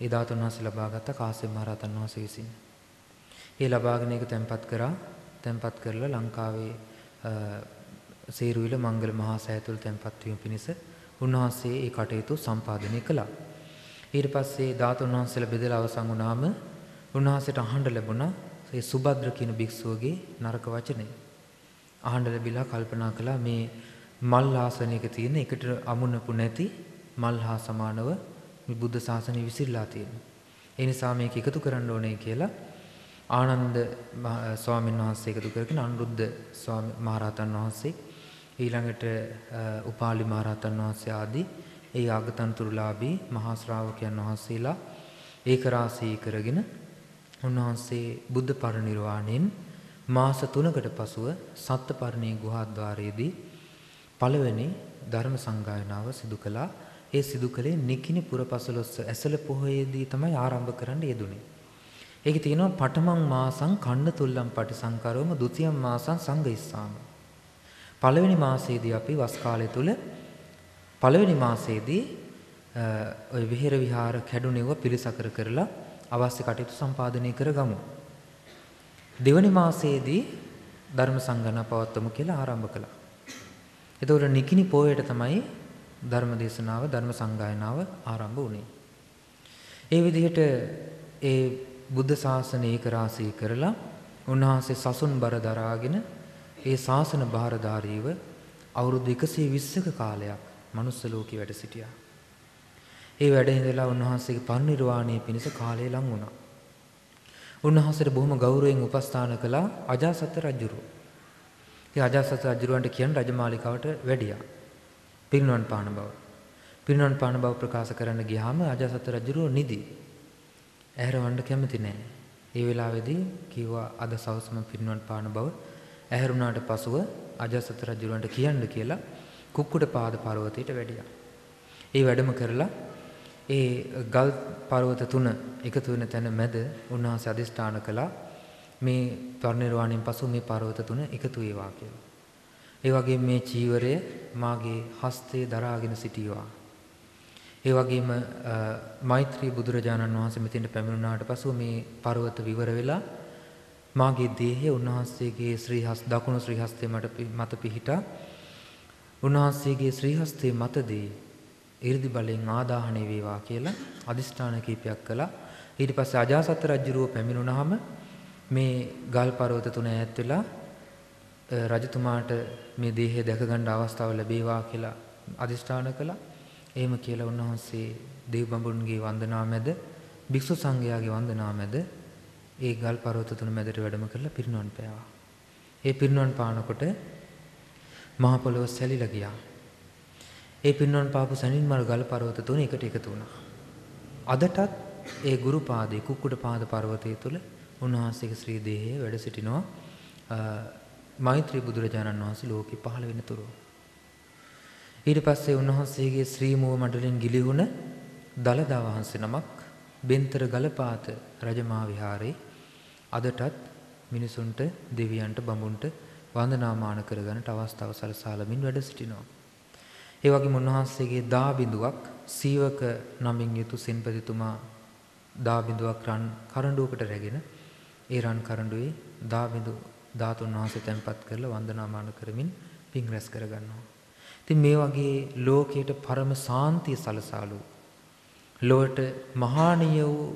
ඒ ධාතුන් වහන්සේ ලබා ගත්ත කාශ්‍යප මහ රහතන් වහන්සේ විසින්. ඒ ලබාගෙන ඒක තැන්පත් කරා. තැන්පත් කරලා ලංකාවේ සේරුවිල මංගල මහා සෑය තුල තැන්පත් වීම පිණිස උන්වහන්සේ ඒ කටයුතු සම්පාදනය කළා. ඊට පස්සේ ධාතුන් වහන්සේලා බෙදලා අවසන් වුණාම උන්වහන්සේට අහන්න ලැබුණා ඒ සුභද්‍ර කියන භික්ෂුවගේ නරක වචනේ. අහන්න ලැබිලා කල්පනා කළා මේ මල් ආසනයක තියෙන එකට අමුණපු නැති මල් හා සමානව මේ බුද්ධ ශාසනය විසිරලා තියෙනවා. ඒ නිසා මේක එකතු කරන්න ඕනේ කියලා ආනන්ද ස්වාමීන් වහන්සේ එකතු කරගෙන අනුරුද්ධ ස්වාමී මහරහතන් වහන්සේ ඊළඟට උපාලි මහරහතන් වහන්සේ ආදී ඒ ආගතන්තුරුලාභී මහා ශ්‍රාවකයන් වහන්සේලා ඒක රාශී කරගෙන උන්වහන්සේ බුද්ධ පරිනිර්වාණයෙන් මාස 3කට පසුව සත්පර්ණී ගුහාද්වාරයේදී පළවෙනි ධර්ම සංගායනාව සිදු කළා. ඒ සිදු කළේ නිකිනි පුරපසළොස්ස ඇසළ පොහොයේදී තමයි ආරම්භ කරන්න යෙදුනේ. ඒකේ තියෙනවා පඨමං මාසං කන්න තුල්ලම් පටිසංකරවම ဒ ුතියම් මාසං සංගයිස්සාම. පළවෙනි මාසයේදී අපි වස් කාලය තුල පළවෙනි මාසයේදී ඔය විහෙර විහාර කැඩුනෙව පිරිසකර කරලා අවශ්‍ය කටයුතු සම්පාදනය කරගමු. දෙවනි මාසයේදී ධර්ම සංගණන පවත්වමු කියලා ආරම්භ කළා. එතකොට නිකිනි පොයට තමයි ධර්ම දේශනාව ධර්ම සංගායනාව ආරම්භ වුණේ. ඒ විදිහට ඒ බුද්ධ ශාසනය ඒක රාශී කරලා උන්වහන්සේ සසුන් බර දරාගෙන ඒ ශාසන භාරධාරීව අවුරුදු 120ක කාලයක් මනුස්ස ලෝකේ වැඩ සිටියා. ඒ වැඩ ඉඳලා උන්වහන්සේගේ පරිනිර්වාණය පිණිස කාලය ලං වුණා. උන්වහන්සේට බොහොම ගෞරවයෙන් උපස්ථාන කළා අජාසත් රජුරු. ඒ අජාසත් රජුරවන්ට කියන රජමාලිකාවට වැඩියා. පිරිනුවන් පාන බව. පිරිනුවන් පාන බව ප්‍රකාශ කරන්න ගියාම අජාසත් රජුරෝ නිදි. ඇහැරවන්න කැමති නෑ. ඒ වෙලාවේදී කිව්වා අද සවස්ම පිරිනුවන් පාන බව ඇහැරුණාට පසුව අජාසත් රජුරවන්ට කියන්න කියලා කුක්කුඩ පාද පර්වතයට වැඩියා. ඒ වැඩම කරලා ඒ ගල් පර්වත තුන එකතු වෙන තැන මැද උන්වහන්සේ අදිස්ථාන කළා මේ පරිනිර්වාණයෙන් පසු මේ පර්වත තුන එකතු වේවා කියලා. ඒ වගේම මේ චීවරය මාගේ හස්තයේ දරාගෙන සිටීවා. ඒ වගේම මෛත්‍රී බුදුරජාණන් වහන්සේ මෙතෙන්ට පැමිණුණාට පසු මේ පර්වත විවර වෙලා මාගේ දේහය උන්වහන්සේගේ ශ්‍රී හස් දකුණු ශ්‍රී හස්තේ මත පිහිටා උන්වහන්සේගේ ශ්‍රී හස්තේ මතදී 이르දි බලෙන් ආදාහණය වේවා කියලා අදිෂ්ඨාන කීපයක් කළා. ඊට පස්සේ අජාසත් රජුරුව පැමිණුණාම මේ ගල් පර්වත තුන ඈත් වෙලා රජතුමාට මේ දේහය දැක ගන්න අවස්ථාව ලැබේවා කියලා අදිෂ්ඨාන කළා. එහෙම කියලා උන්වහන්සේ දේව බඹුන්ගේ වන්දනා මැද භික්ෂු සංඝයාගේ වන්දනා මැද ඒ ගල් පර්වත තුන මැදට වැඩම කරලා පිරිනොන් පෑවා. ඒ පිරිනොන් පානකොට මහ පොළොව සැලිලා ගියා. ඒ පින්වන් පාපු සනින්මල් ගල් පර්වත තුන එකට එකතු වුණා. අදටත් ඒ ගුරු පාදේ කුක්කුඩ පාද පර්වතය තුල උන්වහන්සේගේ ශ්‍රී දේහය වැඩ සිටිනවා. මෛත්‍රී බුදුරජාණන් වහන්සේ ලෝකෙ පහළ වෙන තුරු. ඊට පස්සේ උන්වහන්සේගේ ශ්‍රී මුව මඩලින් ගිලිහුණ දලදා වහන්සේ නමක් බෙන්තර ගලපාත රජමා විහාරේ අදටත් මිනිසුන්ට දෙවියන්ට බඹුන්ට වන්දනාමාන කරගන්නට අවස්ථාව සලසාලමින් වැඩ සිටිනවා. ඒ වගේම උන්වහන්සේගේ දා බිඳුවක් සීවක නමින් යුතු සෙන්පතිතුමා දා බිඳුවක් රන් කරඬුවකට රැගෙන ඒ රන් කරඬුවේ දා බිඳු ධාතුන් වහන්සේ තැන්පත් කරලා වන්දනාමාන කරමින් පින් රැස් කරගන්නවා. ඉතින් මේ වගේ ලෝකයට පරම සාන්තිය සලසාලු ලොවට මහානීය වූ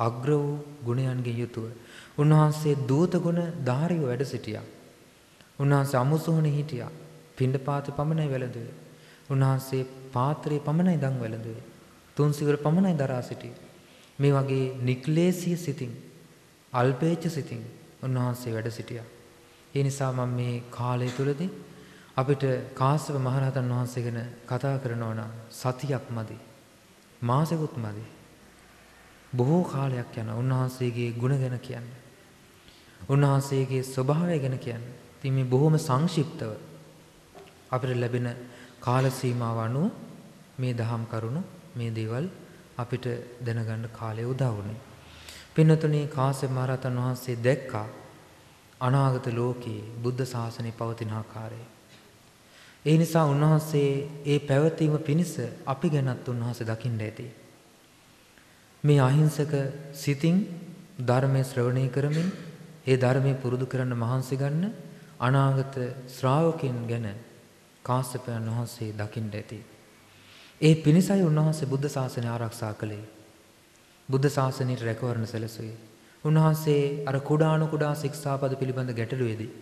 අග්‍ර වූ ගුණයන්ගෙන් යුතුව උන්වහන්සේ දූත ගුණ ධාරිව වැඩ සිටියා. උන්වහන්සේ අමුසොහනේ හිටියා. පිණ්ඩපාතේ පමණයි වැළඳුවේ. උන්වහන්සේ පාත්‍රයේ පමණයි දන් වැළඳුවේ. තුන් සිවුර පමණයි දරා සිටියේ. මේ වගේ නික්ලේශී සිතින් අල්පේච්ඡ සිතින් උන්වහන්සේ වැඩ සිටියා. ඒ නිසා මම මේ කාලය තුලදී අපිට කාශ්‍යප මහරහතන් වහන්සේ ගැන කතා කරනවා නම් සතියක් මදි. මාසෙකුත් මදි. බොහෝ කාලයක් යන උන්වහන්සේගේ ගුණ ගැන කියන්න. උන්වහන්සේගේ ස්වභාවය ගැන කියන්න. ඉතින් මේ බොහොම සංක්ෂිප්තව අපිට ලැබෙන කාල සීමාව අනුව මේ දහම් කරුණු මේ දේවල් අපිට දැනගන්න කාලය උදා වුණේ. පින්නතුනේ කාශ්‍යප මහ රහතන් වහන්සේ දැක්කා අනාගත ලෝකයේ බුද්ධ ශාසනය පවතින ආකාරය. ඒ නිසා උන්වහන්සේ ඒ පැවතීම පිණිස අපි ගැනත් උන්වහන්සේ දකින්න ඇති. මේ අහිංසක සිතින් ධර්මයේ ශ්‍රවණය කරමින් ඒ ධර්මයේ පුරුදු කරන්න මහන්සි ගන්න අනාගත ශ්‍රාවකින් ගැන කාශ්‍යපයන් වහන්සේ දකින්න ඇති. ඒ පිණිසයි උන්වහන්සේ බුද්ධ ශාසනය ආරක්ෂා කළේ. බුද්ධ ශාසනයට රැකවරණ සැලසුවේ. උන්වහන්සේ අර කුඩාණු කුඩා ශික්ෂාපද පිළිබඳ ගැටලුවේදී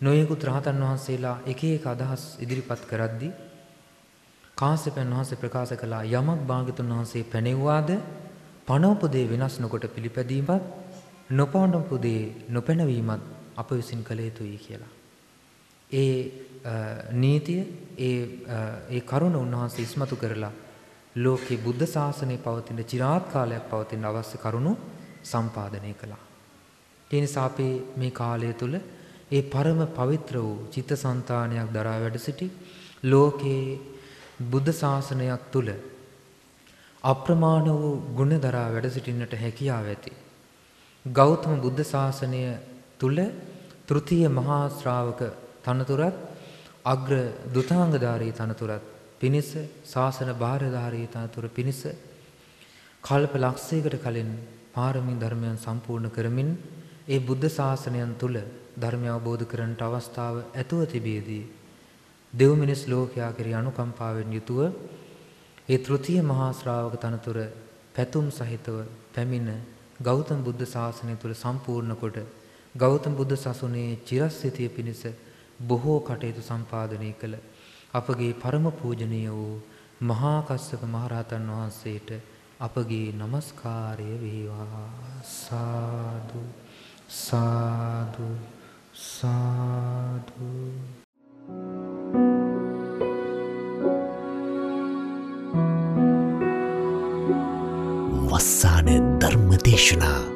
නොයෙකුත් රහතන් වහන්සේලා එක එක අදහස් ඉදිරිපත් කරද්දී කාශ්‍යපයන් වහන්සේ ප්‍රකාශ කළා යමක් භාග්‍යතුන් වහන්සේ පැනෙව්වාද පණවපු දේ වෙනස් නොකොට පිළිපැදීමත් නොපවණපු දේ නොපැනවීමත් අප විසින් කළ යුතුයි කියලා. ඒ නීතිය ඒ ඒ කරුණ උන්වහන්සේ ඉස්මතු කරලා ලෝකේ බුද්ධ ශාසනය පවතින চিරාත් කාලයක් පවතින අවශ්‍ය කරුණු සම්පාදනය කළා. ඒ නිසා අපි මේ කාලය තුල ඒ පරම පවිත්‍ර වූ චිත්තසංතානයක් දරා වැඩ සිටි ලෝකේ බුද්ධ ශාසනයක් තුල අප්‍රමාණ වූ ගුණ දරා වැඩ සිටින්නට හැකියාව ඇති. ගෞතම බුද්ධ ශාසනය තුල තෘතීය මහා ශ්‍රාවක තනතුරත් අග්‍ර දුතාංගධාරී තනතුරත් පිණිස ශාසන භාරධාරී තනතුර පිණිස කල්ප ලක්ෂයකට කලින් පාරමී ධර්මයන් සම්පූර්ණ කරමින් ඒ බුද්ධ ශාසනයන් තුල ධර්මය අවබෝධ කරන්නට අවස්ථාව ඇතුව තිබියදී දෙව් මිනිස් ලෝකයා කෙරෙහි අනුකම්පාවෙන් යුතුව ඒ තෘතීය මහා ශ්‍රාවක තනතුර පැතුම් සහිතව පැමිණ ගෞතම බුද්ධ ශාසනය තුළ සම්පූර්ණ කොට ගෞතම බුද්ධ සසුනේ චිරස්ථිතිය පිණිස බොහෝ කටයුතු සම්පාදනය කළ අපගේ පරම පූජනීය වූ මහා කස්සප මහරහතන් වහන්සේට අපගේ নমස්කාරය වේවා. සාදු සාදු සාදු. වස්සාන ධර්මදේශනා